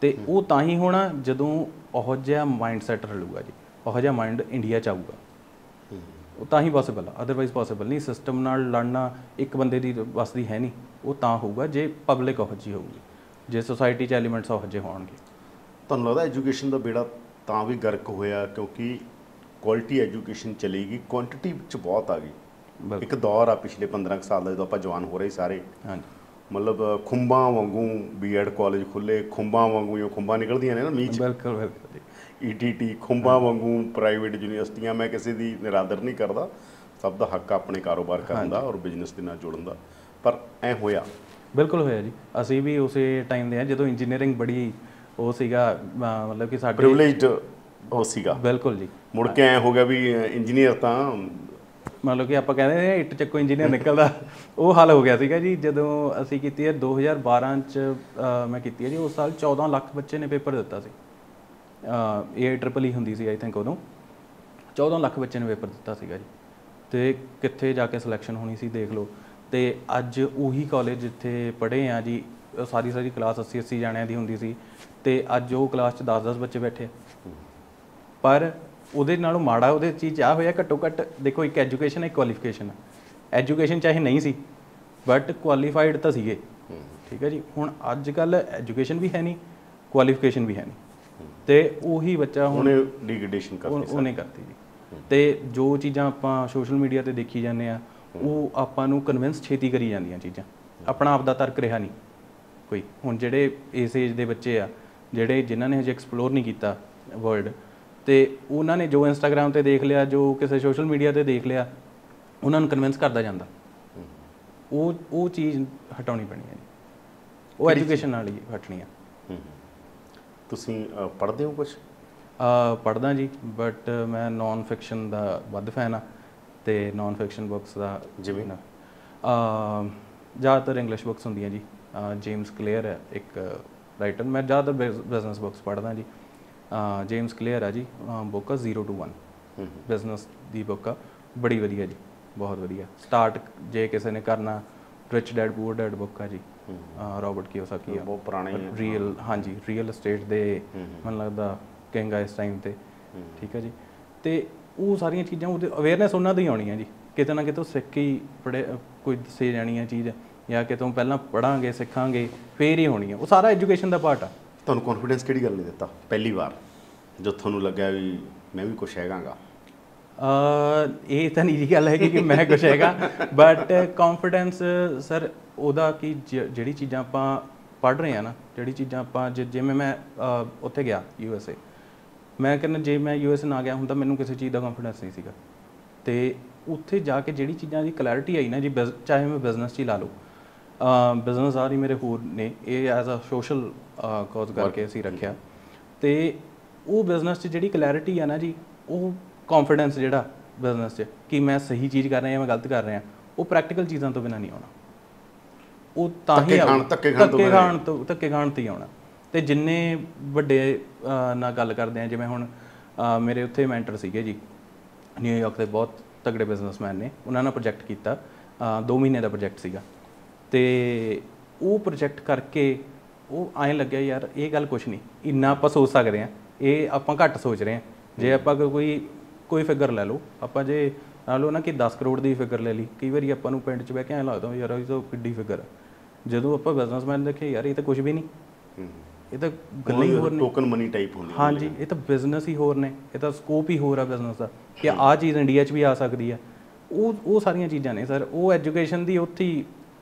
ਤੇ ਉਹ ਤਾਂ ਹੀ ਹੋਣਾ ਜਦੋਂ ਉਹ ਜਿਹਾ ਮਾਈਂਡ ਸੈਟ ਰਲੂਗਾ ਜੀ ਉਹ ਜਿਹਾ ਮਾਈਂਡ ਇੰਡੀਆ 'ਚ ਆਊਗਾ। ਉਹ ਤਾਂ ਹੀ ਪੋਸੀਬਲ ਆ ਅਦਰਵਾਈਜ਼ ਪੋਸੀਬਲ ਨਹੀਂ ਸਿਸਟਮ ਨਾਲ ਲੜਨਾ ਇੱਕ ਬੰਦੇ ਦੀ ਬਸ ਦੀ ਹੈ ਨਹੀਂ। ਉਹ ਤਾਂ ਹੋਊਗਾ ਜੇ ਪਬਲਿਕ ਉਹ ਜਿਹੀ ਹੋਊਗੀ ਜੇ ਸੋਸਾਇਟੀ 'ਚ ਐਲੀਮੈਂਟਸ ਉਹ ਜਿਹੇ ਹੋਣਗੇ। ਤੁਹਾਨੂੰ ਲੱਗਦਾ ਐਜੂਕੇਸ਼ਨ ਦਾ ਬੇੜਾ ਤਾਂ ਵੀ ਗਰਕ ਹੋਇਆ ਕਿਉਂਕਿ ਕੁਆਲਿਟੀ ਐਜੂਕੇਸ਼ਨ ਚਲੀ ਗਈ ਕੁਆਂਟੀਟੀ ਵਿੱਚ ਬਹੁਤ ਆ ਗਈ। ਇੱਕ ਦੌਰ ਆ ਪਿਛਲੇ 15 ਕੁ ਸਾਲ ਦਾ ਜਦੋਂ ਆਪਾਂ ਜਵਾਨ ਹੋ ਰਹੇ ਸਾਰੇ। ਹਾਂਜੀ। ਮਤਲਬ ਖੁੰਬਾਂ ਵਾਂਗੂ ਬੀਐਡ ਕਾਲਜ ਖੁੱਲੇ ਖੁੰਬਾਂ ਵਾਂਗੂ ਜੋ ਖੁੰਬਾਂ ਨਿਕਲਦੀਆਂ ਨੇ ਨਾ ਮੀਂਹ 'ਚ ਬਿਲਕੁਲ ਬਿਲਕੁਲ ਈਟੀਟੀ ਖੁੰਬਾਂ ਵਾਂਗੂ ਪ੍ਰਾਈਵੇਟ ਯੂਨੀਵਰਸਿਟੀਆਂ ਮੈਂ ਕਿਸੇ ਦੀ ਨਿਰਾਦਰ ਨਹੀਂ ਕਰਦਾ। ਸਭ ਦਾ ਹੱਕ ਆਪਣੇ ਕਾਰੋਬਾਰ ਕਰਨ ਦਾ ਔਰ ਬਿਜ਼ਨਸ ਦੇ ਨਾਲ ਜੁੜਨ ਦਾ। ਪਰ ਐ ਹੋਇਆ। ਬਿਲਕੁਲ ਹੋਇਆ ਜੀ। ਅਸੀਂ ਵੀ ਉਸੇ ਟਾਈਮ ਦੇ ਆ ਜਦੋਂ ਇੰਜੀਨੀਅਰਿੰਗ ਬੜੀ ਉਹ ਸੀਗਾ ਮਤਲਬ ਕਿ ਸਾਡੇ ਪ੍ਰਿਵਿਲੇਜਡ ਉਹ ਸੀਗਾ। ਬਿਲਕੁਲ ਜੀ। ਮੁੜ ਕੇ ਐ ਹੋ ਗਿਆ ਵੀ ਇੰਜੀਨੀਅਰ ਤਾਂ ਮਤਲਬ ਕਿ ਆਪਾਂ ਕਹਿੰਦੇ ਨੇ ਇੱਟ ਚੱਕੋ ਇੰਜੀਨੀਅਰ ਨਿਕਲਦਾ। ਉਹ ਹਾਲ ਹੋ ਗਿਆ ਸੀਗਾ ਜੀ ਜਦੋਂ ਅਸੀਂ ਕੀਤੀ ਹੈ 2012 ਚ ਮੈਂ ਕੀਤੀ ਹੈ ਜੀ ਉਸ ਸਾਲ 14 ਲੱਖ ਬੱਚੇ ਨੇ ਪੇਪਰ ਦਿੱਤਾ ਸੀ। ਇਹ ਟ੍ਰਿਪਲ ਹੀ ਹੁੰਦੀ ਸੀ ਆਈ ਥਿੰਕ ਉਦੋਂ। 14 ਲੱਖ ਬੱਚੇ ਨੇ ਪੇਪਰ ਦਿੱਤਾ ਸੀਗਾ ਜੀ। ਤੇ ਕਿੱਥੇ ਜਾ ਕੇ ਸਿਲੈਕਸ਼ਨ ਹੋਣੀ ਸੀ ਦੇਖ ਲਓ। ਤੇ ਅੱਜ ਉਹੀ ਕਾਲਜ ਜਿੱਥੇ ਪੜ੍ਹੇ ਆ ਜੀ ਸਾਰੀ ਸਾਰੀ ਕਲਾਸ 80 80 ਜਾਣਿਆਂ ਦੀ ਹੁੰਦੀ ਸੀ। ਤੇ ਅੱਜ ਉਹ ਕਲਾਸ 'ਚ 10 10 ਬੱਚੇ ਬੈਠੇ ਪਰ ਉਹਦੇ ਨਾਲੋਂ ਮਾੜਾ ਉਹਦੇ ਚੀਜ਼ ਆ ਹੋਇਆ ਘੱਟੋ ਘੱਟ ਦੇਖੋ ਇੱਕ ਐਜੂਕੇਸ਼ਨ ਇੱਕ ਕੁਆਲੀਫਿਕੇਸ਼ਨ ਹੈ ਐਜੂਕੇਸ਼ਨ ਚਾਹੇ ਨਹੀਂ ਸੀ ਬਟ ਕੁਆਲੀਫਾਈਡ ਤਾਂ ਸੀਗੇ। ਠੀਕ ਹੈ ਜੀ? ਹੁਣ ਅੱਜ ਕੱਲ ਐਜੂਕੇਸ਼ਨ ਵੀ ਹੈ ਨਹੀਂ ਕੁਆਲੀਫਿਕੇਸ਼ਨ ਵੀ ਹੈ ਨਹੀਂ। ਤੇ ਉਹੀ ਬੱਚਾ ਹੁਣ ਡਿਗਰੇਡੇਸ਼ਨ ਕਰਤੀ ਉਹਨੇ ਕਰਤੀ ਜੀ। ਤੇ ਜੋ ਚੀਜ਼ਾਂ ਆਪਾਂ ਸੋਸ਼ਲ ਮੀਡੀਆ ਤੇ ਦੇਖੀ ਜਾਂਦੇ ਆ ਉਹ ਆਪਾਂ ਨੂੰ ਕਨਵਿੰਸ ਛੇਤੀ ਕਰੀ ਜਾਂਦੀਆਂ ਚੀਜ਼ਾਂ। ਆਪਣਾ ਆਪ ਦਾ ਤਰਕ ਰਿਹਾ ਨਹੀਂ। ਕੋਈ। ਹੁਣ ਜਿਹੜੇ ਇਸ ਏਜ ਦੇ ਬੱਚੇ ਆ ਜਿਹੜੇ ਜਿਨ੍ਹਾਂ ਨੇ ਹਜੇ ਐਕਸਪਲੋਰ ਨਹੀਂ ਕੀਤਾ ਵਰਲਡ ਤੇ ਉਹਨਾਂ ਨੇ ਜੋ ਇੰਸਟਾਗ੍ਰam ਤੇ ਦੇਖ ਲਿਆ ਜੋ ਕਿਸੇ ਸੋਸ਼ਲ ਮੀਡੀਆ ਤੇ ਦੇਖ ਲਿਆ ਉਹਨਾਂ ਨੂੰ ਕਨਵਿੰਸ ਕਰਦਾ ਜਾਂਦਾ। ਉਹ ਉਹ ਚੀਜ਼ ਹਟਾਉਣੀ ਪੈਣੀ ਹੈ ਜੀ। ਉਹ ਐਜੂਕੇਸ਼ਨ ਨਾਲ ਹੀ ਹਟਣੀ ਆ। ਤੁਸੀਂ ਅ, ਪੜ੍ਹਦੇ ਹੋ ਕੁਝ ਆ ਪੜਦਾ ਜੀ ਬਟ ਮੈਂ ਨਾਨ ਫਿਕਸ਼ਨ ਦਾ ਵੱਧ ਫੈਨ ਆ ਤੇ ਨਾਨ ਫਿਕਸ਼ਨ ਬੁੱਕਸ ਦਾ ਜਿਵੇਂ? ਆ ਜ਼ਿਆਦਾਤਰ ਇੰਗਲਿਸ਼ ਬੁੱਕਸ ਹੁੰਦੀਆਂ ਜੀ। ਜੇਮਸ ਕਲੀਅਰ ਹੈ ਇੱਕ ਰਾਈਟਰ ਮੈਂ ਜ਼ਿਆਦਾਤਰ ਬਿਜ਼ਨਸ ਬੁੱਕਸ ਪੜਦਾ ਜੀ। ਜੇਮਸ ਕਲੀਅਰ ਆ ਜੀ ਬੁੱਕ ਆ 0 ਟੂ 1 ਹੂੰ ਬਿਜ਼ਨਸ ਦੀ ਬੁੱਕ ਆ ਬੜੀ ਵਧੀਆ ਜੀ ਬਹੁਤ ਵਧੀਆ। ਸਟਾਰਟ ਜੇ ਕਿਸੇ ਨੇ ਕਰਨਾ rich dad poor dad book ਆ ਜੀ। ਰਾਬਰਟ ਕਿਯੋਸਾਕੀ ਆ। ਬਹੁਤ ਪੁਰਾਣੇ ਰੀਅਲ ਹਾਂਜੀ ਰੀਅਲ ਏਸਟੇਟ ਦੇ ਮੈਨੂੰ ਲੱਗਦਾ ਕਿੰਗ ਆ ਇਸ ਟਾਈਮ ਤੇ। ਠੀਕ ਹੈ ਜੀ। ਤੇ ਉਹ ਸਾਰੀਆਂ ਚੀਜ਼ਾਂ ਉਹਦੇ ਅਵੇਅਰਨੈਸ ਉਹਨਾਂ ਦੀ ਆਉਣੀ ਹੈ ਜੀ। ਕਿਤੇ ਨਾ ਕਿਤੇ ਸਿੱਖ ਹੀ ਕੋਈ ਦੱਸੇ ਜਾਣੀ ਹੈ ਚੀਜ਼ ਜਾਂ ਕਿਤੋਂ ਪਹਿਲਾਂ ਪੜਾਂਗੇ ਸਿੱਖਾਂਗੇ ਫੇਰ ਹੀ ਹੋਣੀ ਹੈ ਉਹ ਸਾਰਾ ਐਜੂਕੇਸ਼ਨ ਦਾ ਪਾਰਟ ਆ। ਤੁਹਾਨੂੰ ਕੌਨਫੀਡੈਂਸ ਕਿਹੜੀ ਗੱਲ ਨੇ ਦਿੱਤਾ? ਪਹਿਲੀ ਵਾਰ। ਜਦ ਤੁਹਾਨੂੰ ਲੱਗਿਆ ਵੀ ਮੈਂ ਵੀ ਕੁਝ ਹੈਗਾਗਾ। ਅ ਇਹ ਤਾਂ ਨਹੀਂ ਜੀ ਗੱਲ ਹੈਗੀ ਕਿ ਮੈਂ ਕੁਛ ਹੈਗਾ। ਬਟ ਕੌਨਫੀਡੈਂਸ ਸਰ ਉਹਦਾ ਕਿ ਜ- ਜਿਹੜੀ ਚੀਜ਼ਾਂ ਆਪਾਂ ਪੜ ਰਹੇ ਆ ਨਾ ਜਿਹੜੀ ਚੀਜ਼ਾਂ ਆਪਾਂ ਜਿ- ਜਿਵੇਂ ਮੈਂ ਉੱਥੇ ਗਿਆ ਯੂ ਐਸ ਏ ਮੈਂ ਕਹਿੰਦਾ ਜੇ ਮੈਂ ਯੂ ਐਸ ਨਾ ਗਿਆ ਹੁੰਦਾ ਮੈਨੂੰ ਕਿਸੇ ਚੀਜ਼ ਦਾ ਕੌਨਫੀਡੈਂਸ ਨਹੀਂ ਸੀਗਾ। ਤੇ ਉੱਥੇ ਜਾ ਕੇ ਜਿਹੜੀ ਚੀਜ਼ਾਂ ਦੀ ਕਲੈਰਿਟੀ ਆਈ ਨਾ ਜੀ ਚਾਹੇ ਮੈਂ ਬਿਜ਼ਨਸ 'ਚ ਹੀ ਲਾ ਲਓ। ਬਿਜ਼ਨਸ ਆ ਰਹੀ ਮੇਰੇ ਹੋਰ ਨੇ। ਇਹ ਐਜ਼ ਅ ਸੋਸ਼ਲ ਕਾਜ਼ ਕਰਕੇ ਅਸੀਂ ਰੱਖਿਆ। ਤੇ ਉਹ ਬਿਜ਼ਨਸ 'ਚ ਜਿਹੜੀ ਕਲੈਰਿਟੀ ਆ ਨਾ ਜੀ ਉਹ ਕੌਨਫੀਡੈਂਸ ਜਿਹੜਾ ਬਿਜ਼ਨਸ 'ਚ ਕਿ ਮੈਂ ਸਹੀ ਚੀਜ਼ ਕਰ ਰਿਹਾ ਜਾਂ ਮੈਂ ਗਲਤ ਕਰ ਰਿਹਾ ਉਹ ਪ੍ਰੈਕਟੀਕਲ ਚੀਜ਼ਾਂ ਤੋਂ ਬਿਨਾਂ ਨਹੀਂ ਆਉਣਾ। ਉਹ ਤਾਂ ਹੀ ਧੱਕੇ ਖਾਣ- ਧੱਕੇ ਖਾਣ ਤੋਂ ਧੱਕੇ ਖਾਣ ਤੋਂ ਧੱਕੇ ਖਾਣ ਤੇ ਹੀ ਆਉਣਾ। ਤੇ ਜਿੰਨੇ ਵੱਡੇ ਨਾਲ ਗੱਲ ਕਰਦੇ ਆ ਜਿਵੇਂ ਹੁਣ ਮੇਰੇ ਉੱਥੇ ਮੈਂਟਰ ਸੀਗੇ ਜੀ ਨਿਊਯਾਰਕ ਦੇ ਬਹੁਤ ਤਗੜੇ ਬਿਜ਼ਨਸਮੈਨ ਨੇ। ਉਹਨਾਂ ਨਾਲ ਪ੍ਰੋਜੈਕਟ ਕੀਤਾ। 2 ਮਹੀਨੇ ਦਾ ਪ੍ਰੋਜੈਕਟ ਸੀਗਾ। ਤੇ ਉਹ ਪ੍ਰੋਜੈਕਟ ਕਰਕੇ ਉਹ ਐਂ ਲੱਗਿਆ ਯਾਰ ਇਹ ਗੱਲ ਕੁਛ ਨਹੀਂ ਇੰਨਾ ਆਪਾਂ ਸੋਚ ਸਕਦੇ ਆ ਇਹ ਆਪਾਂ ਘੱਟ ਸੋਚ ਰਹੇ ਆ ਜੇ ਆਪਾਂ ਕੋਈ ਕੋਈ ਫਿਗਰ ਲੈ ਲਓ ਆਪਾਂ ਜੇ ਲਾ ਲਓ ਨਾ ਕਿ 10 ਕਰੋੜ ਦੀ ਫਿਗਰ ਲੈ ਲਈ ਕਈ ਵਾਰੀ ਆਪਾਂ ਨੂੰ ਪਿੰਡ 'ਚ ਬਹਿ ਕੇ ਐਂ ਲੱਗਦਾ ਯਾਰ ਇਹ ਤਾਂ ਕਿੱਡੀ ਫਿਗਰ ਆ। ਜਦੋਂ ਆਪਾਂ ਬਿਜ਼ਨਸਮੈਨ ਦੇਖੇ ਯਾਰ ਇਹ ਤਾਂ ਕੁਝ ਵੀ ਨਹੀਂ। ਇਹ ਤਾਂ ਗੱਲਾਂ ਹੀ ਹੋਰ ਨੇ। ਟੋਕਨ ਮਨੀ ਟਾਈਪ ਹੁੰਦੀ ਹਾਂਜੀ ਇਹ ਤਾਂ ਬਿਜ਼ਨਸ ਹੀ ਹੋਰ ਨੇ ਇਹ ਤਾਂ ਸਕੋਪ ਹੀ ਹੋਰ ਆ ਬਿਜ਼ਨਸ ਦਾ ਕਿ ਆਹ ਚੀਜ਼ ਇੰਡੀਆ 'ਚ ਵੀ ਆ ਸਕਦੀ ਹੈ ਉਹ ਉਹ ਸਾਰੀਆਂ ਚੀਜ਼ਾਂ ਨੇ ਸਰ ਉਹ ਐਜੂਕੇਸ਼ਨ ਦੀ ਉੱਥੇ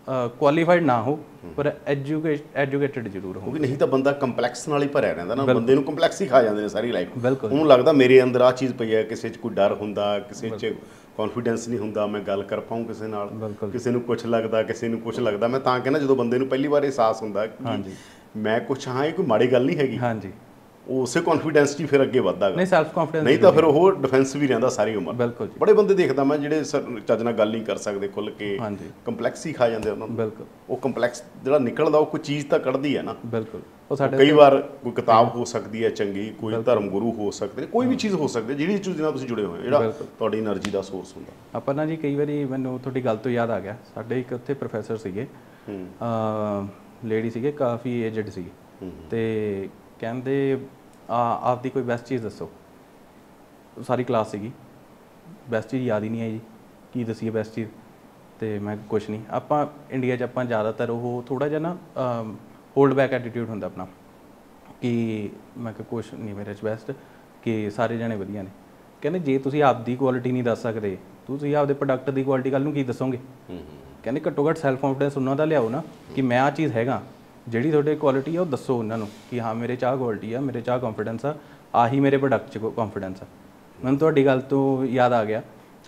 ਕੁਆਲੀਫਾਈਡ ਨਾ ਹੋ ਪਰ ਐਜੂਕੇਟ ਐਜੂਕੇਟਡ ਜ਼ਰੂਰ ਹੋ ਕਿਉਂਕਿ ਨਹੀਂ ਤਾਂ ਬੰਦਾ ਕੰਪਲੈਕਸ ਨਾਲ ਹੀ ਭਰਿਆ ਰਹਿੰਦਾ ਨਾ ਬੰਦੇ ਨੂੰ ਕੰਪਲੈਕਸ ਹੀ ਖਾ ਜਾਂਦੇ ਨੇ ਸਾਰੀ ਲਾਈਫ ਉਹਨੂੰ ਲੱਗਦਾ ਮੇਰੇ ਅੰਦਰ ਆ ਚੀਜ਼ ਪਈ ਹੈ ਕਿਸੇ 'ਚ ਕੋਈ ਡਰ ਹੁੰਦਾ ਕਿਸੇ 'ਚ ਕੌਨਫੀਡੈਂਸ ਨਹੀਂ ਹੁੰਦਾ ਮੈਂ ਗੱਲ ਕਰ ਪਾਉਂ ਕਿਸੇ ਨਾਲ। ਕਿਸੇ ਨੂੰ ਕੁਝ ਲੱਗਦਾ ਕਿਸੇ ਨੂੰ ਕੁਝ ਲੱਗਦਾ ਮੈਂ ਤਾਂ ਕਹਿੰਦਾ ਜਦੋਂ ਬੰਦੇ ਨੂੰ ਪਹਿਲੀ ਵਾਰ ਅਹਿਸਾਸ ਹੁੰਦਾ ਕਿ ਹਾਂਜੀ। ਮੈਂ ਕੁਝ ਹਾਂ ਇਹ ਕੋਈ ਮਾੜੀ ਗੱਲ ਨਹੀਂ ਹੈਗੀ। ਹਾਂਜੀ। ਉਸੇ ਕੌਨਫੀਡੈਂਸ 'ਚ ਫਿਰ ਅੱਗੇ ਵੱਧਦਾ ਨਹੀਂ ਸੈਲਫ ਕੌਨਫੀਡੈਂਸ ਨਹੀਂ ਤਾਂ ਫਿਰ ਉਹ ਡਿਫੈਂਸ ਵੀ ਰਹਿੰਦਾ ਸਾਰੀ ਉਮਰ। ਬਿਲਕੁਲ ਬੜੇ ਬੰਦੇ ਦੇਖਦਾ ਮੈਂ ਜਿਹੜੇ ਚੱਜ ਨਾਲ ਗੱਲ ਨਹੀਂ ਕਰ ਸਕਦੇ ਖੁੱਲ ਕੇ ਕੰਪਲੈਕਸ ਹੀ ਖਾ ਜਾਂਦੇ ਉਹਨਾਂ ਨੂੰ। ਬਿਲਕੁਲ। ਉਹ ਕੰਪਲੈਕਸ ਜਿਹੜਾ ਨਿਕਲਦਾ ਉਹ ਕੋਈ ਚੀਜ਼ ਤਾਂ ਕੱਢਦੀ ਹੈ ਨਾ। ਬਿਲਕੁਲ। ਉਹ ਸਾਡੇ ਕਈ ਵਾਰ ਕੋਈ ਕਿਤਾਬ ਹੋ ਸਕਦੀ ਹੈ ਚੰਗੀ ਕੋਈ ਧਰਮ ਗੁਰੂ ਹੋ ਸਕਦੇ ਕੋਈ ਵੀ ਚੀਜ਼ ਹੋ ਸਕਦੀ ਹੈ ਜਿਹੜੀ ਚੀਜ਼ ਨਾਲ ਤੁਸੀਂ ਜੁੜੇ ਹੋਏ ਜਿਹੜਾ ਤੁਹਾਡੀ એનર્ਜੀ ਦਾ ਸੋਰਸ ਹੁੰਦਾ। ਆਪਾਂ ਨਾ ਜੀ ਕਈ ਵਾਰੀ ਮੈਨੂੰ ਤੁਹਾਡੀ ਗੱਲ ਤੋਂ ਯਾਦ ਆ ਗਿਆ। ਸਾਡੇ ਇੱਕ ਉੱਥੇ ਪ੍ਰੋਫੈਸਰ ਸੀਗੇ। ਹੂੰ ਲੇਡੀ ਸੀਗੇ ਕਾਫੀ ਏਜਡ ਸੀ ਤੇ ਕਹਿੰਦੇ ਆ ਆਪਦੀ ਕੋਈ ਬੈਸਟ ਚੀਜ਼ ਦੱਸੋ। ਸਾਰੀ ਕਲਾਸ ਸੀਗੀ। ਬੈਸਟ ਚੀਜ਼ ਯਾਦ ਹੀ ਨਹੀਂ ਆਈ ਜੀ। ਕੀ ਦਸੀਏ ਬੈਸਟ ਚੀਜ਼? ਤੇ ਮੈਂ ਕੁਝ ਨਹੀਂ। ਆਪਾਂ ਇੰਡੀਆ 'ਚ ਆਪਾਂ ਜ਼ਿਆਦਾਤਰ ਉਹ ਥੋੜਾ ਜਿਹਾ ਨਾ ਹੋਲਡ ਬੈਕ ਐਟੀਟਿਊਡ ਹੁੰਦਾ ਆਪਣਾ। ਕਿ ਮੈਂ ਕਿ ਕੁਝ ਨਹੀਂ ਮੇਰੇ 'ਚ ਬੈਸਟ ਕਿ ਸਾਰੇ ਜਣੇ ਵਧੀਆ ਨੇ। ਕਹਿੰਦੇ ਜੇ ਤੁਸੀਂ ਆਪਦੀ ਕੁਆਲਿਟੀ ਨਹੀਂ ਦੱਸ ਸਕਦੇ ਤੁਸੀਂ ਆਪਦੇ ਪ੍ਰੋਡਕਟ ਦੀ ਕੁਆਲਿਟੀ ਕੱਲ ਨੂੰ ਕੀ ਦੱਸੋਗੇ? ਹੂੰ ਕਹਿੰਦੇ ਘੱਟੋ ਘੱਟ ਸੈਲਫ ਕੌਨਫੀਡੈਂਸ ਉਹਨਾਂ ਦਾ ਲਿਆਓ ਨਾ ਕਿ ਮੈਂ ਆ ਚੀਜ਼ ਹੈਗਾ। ਜਿਹੜੀ ਤੁਹਾਡੇ ਕੁਆਲਿਟੀ ਆ ਉਹ ਦੱਸੋ ਉਹਨਾਂ ਨੂੰ ਕਿ ਹਾਂ ਮੇਰੇ ਚਾਹ ਕੁਆਲਿਟੀ ਆ ਮੇਰੇ ਚਾਹ ਕੌਨਫੀਡੈਂਸ ਆ ਆਹੀ ਮੇਰੇ ਪ੍ਰੋਡਕਟ 'ਚ ਕੌਨਫੀਡੈਂਸ ਆ। ਮੈਨੂੰ ਤੁਹਾਡੀ ਗੱਲ ਤੋਂ ਯਾਦ ਆ ਗਿਆ।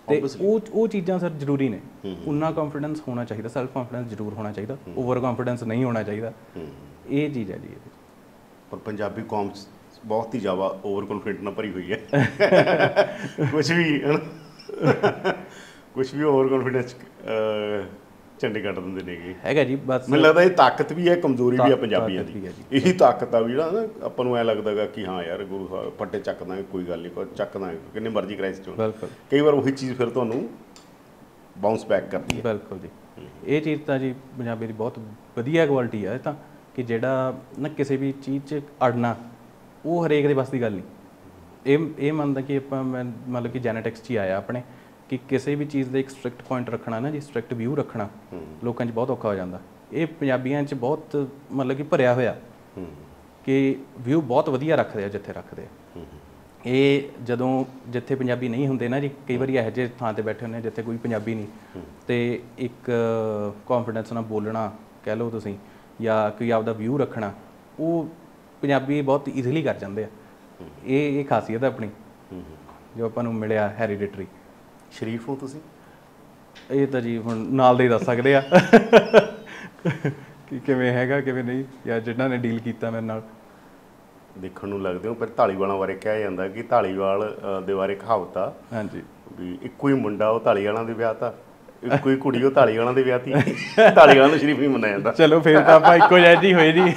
ਤੇ ਉਹ ਉਹ ਚੀਜ਼ਾਂ ਸਰ ਜ਼ਰੂਰੀ ਨੇ। ਉਨਾ ਕੌਨਫੀਡੈਂਸ ਹੋਣਾ ਚਾਹੀਦਾ ਸੈਲਫ ਕੌਨਫੀਡੈਂਸ ਜ਼ਰੂਰ ਹੋਣਾ ਚਾਹੀਦਾ ਓਵਰ ਕੌਨਫੀਡੈਂਸ ਨਹੀਂ ਹੋਣਾ ਚਾਹੀਦਾ। ਇਹ ਚੀਜ਼ ਹੈ ਜੀ। ਪਰ ਪੰਜਾਬੀ ਕੌਮ 'ਚ ਬਹੁਤ ਹੀ ਜ਼ਿਆਦਾ ਓਵਰ ਕੌਨਫੀਡੈਂਟ ਨਾਲ ਭਰੀ ਹੋਈ ਹੈ। ਕੁਝ ਵੀ ਕੁਝ ਵੀ ਓਵਰ ਕੌਨਫੀਡੈਂਸ ਝੰਡੇ ਕੱਢ ਦਿੰਦੇ ਨੇਗੇ ਹੈਗਾ ਜੀ ਬਸ। ਮੈਨੂੰ ਲੱਗਦਾ ਇਹ ਤਾਕਤ ਵੀ ਹੈ ਕਮਜ਼ੋਰੀ ਵੀ ਹੈ ਪੰਜਾਬੀਆਂ ਦੀ। ਇਹੀ ਤਾਕਤ ਆ ਵੀ ਜਿਹੜਾ ਨਾ ਆਪਾਂ ਨੂੰ ਐ ਲੱਗਦਾਗਾ ਕਿ ਹਾਂ ਯਾਰ ਗੁਰੂ ਸਾਹਿਬ ਫੱਟੇ ਚੱਕ ਦਾਂਗੇ ਕੋਈ ਗੱਲ ਨਹੀਂ ਕੋਈ ਚੱਕ ਦਾਂਗੇ ਕਿੰਨੇ ਮਰਜ਼ੀ ਚੋਂ ਬਿਲਕੁਲ। ਕਈ ਵਾਰ ਉਹੀ ਚੀਜ਼ ਫਿਰ ਤੁਹਾਨੂੰ ਬਾਉਂਸ ਬੈਕ ਕਰਦੀ ਹੈ। ਬਿਲਕੁਲ ਜੀ। ਇਹ ਚੀਜ਼ ਤਾਂ ਜੀ ਪੰਜਾਬੀ ਦੀ ਬਹੁਤ ਵਧੀਆ ਕੁਆਲਿਟੀ ਹੈ ਇਹ ਤਾਂ ਕਿ ਜਿਹੜਾ ਨਾ ਕਿਸੇ ਵੀ ਚੀਜ਼ 'ਚ ਅੜਨਾ ਉਹ ਹਰੇਕ ਦੇ ਬਸ ਦੀ ਗੱਲ ਨਹੀਂ ਇਹ ਇਹ ਮੰਨਦਾ ਕਿ ਆਪਾਂ ਮੈਂ ਮਤਲਬ ਕਿ ਜੈਨੇਟਿਕਸ 'ਚ ਹੀ ਆਇਆ ਆਪਣੇ। ਕਿ ਕਿਸੇ ਵੀ ਚੀਜ਼ ਦਾ ਇੱਕ ਸਟ੍ਰਿਕਟ ਪੁਆਇੰਟ ਰੱਖਣਾ ਨਾ ਜੀ ਸਟ੍ਰਿਕਟ ਵਿਊ ਰੱਖਣਾ ਲੋਕਾਂ 'ਚ ਬਹੁਤ ਔਖਾ ਹੋ ਜਾਂਦਾ। ਇਹ ਪੰਜਾਬੀਆਂ 'ਚ ਬਹੁਤ ਮਤਲਬ ਕਿ ਭਰਿਆ ਹੋਇਆ ਕਿ ਵਿਊ ਬਹੁਤ ਵਧੀਆ ਰੱਖਦੇ ਆ ਜਿੱਥੇ ਰੱਖਦੇ ਆ। ਇਹ ਜਦੋਂ ਜਿੱਥੇ ਪੰਜਾਬੀ ਨਹੀਂ ਹੁੰਦੇ ਨਾ ਜੀ ਕਈ ਵਾਰੀ ਇਹੋ ਜਿਹੇ ਥਾਂ ਤੇ ਬੈਠੇ ਹੁੰਦੇ ਜਿੱਥੇ ਕੋਈ ਪੰਜਾਬੀ ਨਹੀਂ। ਤੇ ਇੱਕ ਕੌਨਫੀਡੈਂਸ ਨਾਲ ਬੋਲਣਾ ਕਹਿ ਲਓ ਤੁਸੀਂ ਜਾਂ ਕੋਈ ਆਪਦਾ ਵਿਊ ਰੱਖਣਾ ਉਹ ਪੰਜਾਬੀ ਬਹੁਤ ਈਜ਼ੀਲੀ ਕਰ ਜਾਂਦੇ ਆ। ਇਹ ਇਹ ਖਾਸੀਅਤ ਹੈ ਆਪਣੀ ਜੋ ਆਪਾਂ ਨੂੰ ਮਿਲਿਆ ਹੈਰੀਡਿਟਰੀ ਸ਼ਰੀਫ ਹੋ ਤੁਸੀਂ? ਇਹ ਤਾਂ ਜੀ ਹੁਣ ਨਾਲ ਦੇ ਦੱਸ ਸਕਦੇ ਆ। ਕਿ ਕਿਵੇਂ ਹੈਗਾ ਕਿਵੇਂ ਨਹੀਂ ਜਾਂ ਜਿਨ੍ਹਾਂ ਨੇ ਡੀਲ ਕੀਤਾ ਮੇਰੇ ਨਾਲ। ਦੇਖਣ ਨੂੰ ਲੱਗਦੇ ਹੋ ਪਰ ਢਾਲੀਵਾਲਾਂ ਬਾਰੇ ਕਿਹਾ ਜਾਂਦਾ ਕਿ ਢਾਲੀਵਾਲ ਦੇ ਬਾਰੇ ਕਹਾਵਤ ਆ। ਹਾਂਜੀ। ਵੀ ਇੱਕੋ ਹੀ ਮੁੰਡਾ ਉਹ ਢਾਲੀਵਾਲਾਂ ਦੇ ਵਿਆਹ ਤਾਂ। ਇੱਕੋ ਹੀ ਕੁੜੀ ਉਹ ਢਾਲੀਵਾਲਾਂ ਦੇ ਵਿਆਹ ਤੀ। ਢਾਲੀਵਾਲਾਂ ਨੂੰ ਸ਼ਰੀਫ ਨਹੀਂ ਮੰਨਿਆ ਜਾਂਦਾ। ਚਲੋ ਫਿਰ ਤਾਂ ਆਪਾਂ ਇੱਕੋ ਜਿਹੇ ਜੀ ਹੋਏ ਜੀ।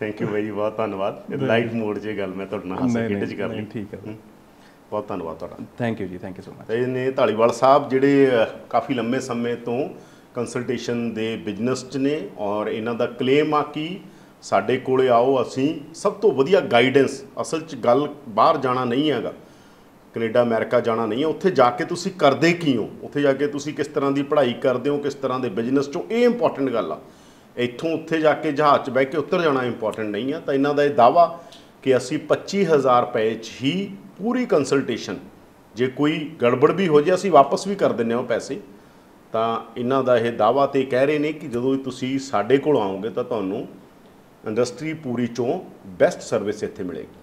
ਥੈਂਕ ਯੂ ਜੀ ਬਹੁਤ ਧੰਨਵਾਦ। ਲਾਈਟ ਮੋਡ 'ਚ ਗੱਲ ਮੈਂ ਤੁਹਾਡੇ ਨਾਲ ਹਾਸੇ ਖੇਡ 'ਚ ਕਰ ਲਈ। ਠੀਕ ਹੂੰ। ਬਹੁਤ ਧੰਨਵਾਦ ਤੁਹਾਡਾ। ਥੈਂਕ ਯੂ ਜੀ ਥੈਂਕ ਯੂ ਸੋ ਮਚ ਇਹ ਨੇ ਢਾਲੀਵਾਲ ਸਾਹਿਬ ਜਿਹੜੇ ਕਾਫੀ ਲੰਮੇ ਸਮੇਂ ਤੋਂ ਕੰਸਲਟੇਸ਼ਨ ਦੇ ਬਿਜ਼ਨਸ 'ਚ ਨੇ ਔਰ ਇਹਨਾਂ ਦਾ ਕਲੇਮ ਆ ਕਿ ਸਾਡੇ ਕੋਲੇ ਆਓ ਅਸੀਂ ਸਭ ਤੋਂ ਵਧੀਆ ਗਾਈਡੈਂਸ ਅਸਲ 'ਚ ਗੱਲ ਬਾਹਰ ਜਾਣਾ ਨਹੀਂ ਹੈਗਾ। ਕੈਨੇਡਾ ਅਮਰੀਕਾ ਜਾਣਾ ਨਹੀਂ ਹੈ ਉੱਥੇ ਜਾ ਕੇ ਤੁਸੀਂ ਕਰਦੇ ਕੀ ਹੋ? ਉੱਥੇ ਜਾ ਕੇ ਤੁਸੀਂ ਕਿਸ ਤਰ੍ਹਾਂ ਦੀ ਪੜ੍ਹਾਈ ਕਰਦੇ ਹੋ ਕਿਸ ਤਰ੍ਹਾਂ ਦੇ ਬਿਜ਼ਨਸ 'ਚੋਂ? ਇਹ ਇੰਪੋਰਟੈਂਟ ਗੱਲ ਆ। ਇੱਥੋਂ ਉੱਥੇ ਜਾ ਕੇ ਜਹਾਜ਼ 'ਚ ਬਹਿ ਕੇ ਉੱਤਰ ਜਾਣਾ ਇੰਪੋਰਟੈਂਟ ਨਹੀਂ ਆ ਤਾਂ ਇਹਨਾਂ ਦਾ ਇਹ ਦਾਵਾ ਕਿ ਅਸੀਂ 25000 ਰੁਪਏ 'ਚ ਹੀ ਪੂਰੀ ਕੰਸਲਟੇਸ਼ਨ ਜੇ ਕੋਈ ਗੜਬੜ ਵੀ ਹੋ ਜੇ, ਅਸੀਂ ਵਾਪਸ ਵੀ ਕਰ ਦਿੰਨੇ ਹਾਂ ਉਹ ਪੈਸੇ। ਤਾਂ ਇਹਨਾਂ ਦਾ ਇਹ ਦਾਵਾ ਤੇ ਕਹਿ ਰਹੇ ਨੇ ਕਿ ਜਦੋਂ ਤੁਸੀਂ ਸਾਡੇ ਕੋਲ ਆਓਗੇ ਤਾਂ ਤੁਹਾਨੂੰ ਇੰਡਸਟਰੀ ਪੂਰੀ ਚੋਂ ਬੈਸਟ ਸਰਵਿਸ ਇੱਥੇ ਮਿਲੇਗੀ।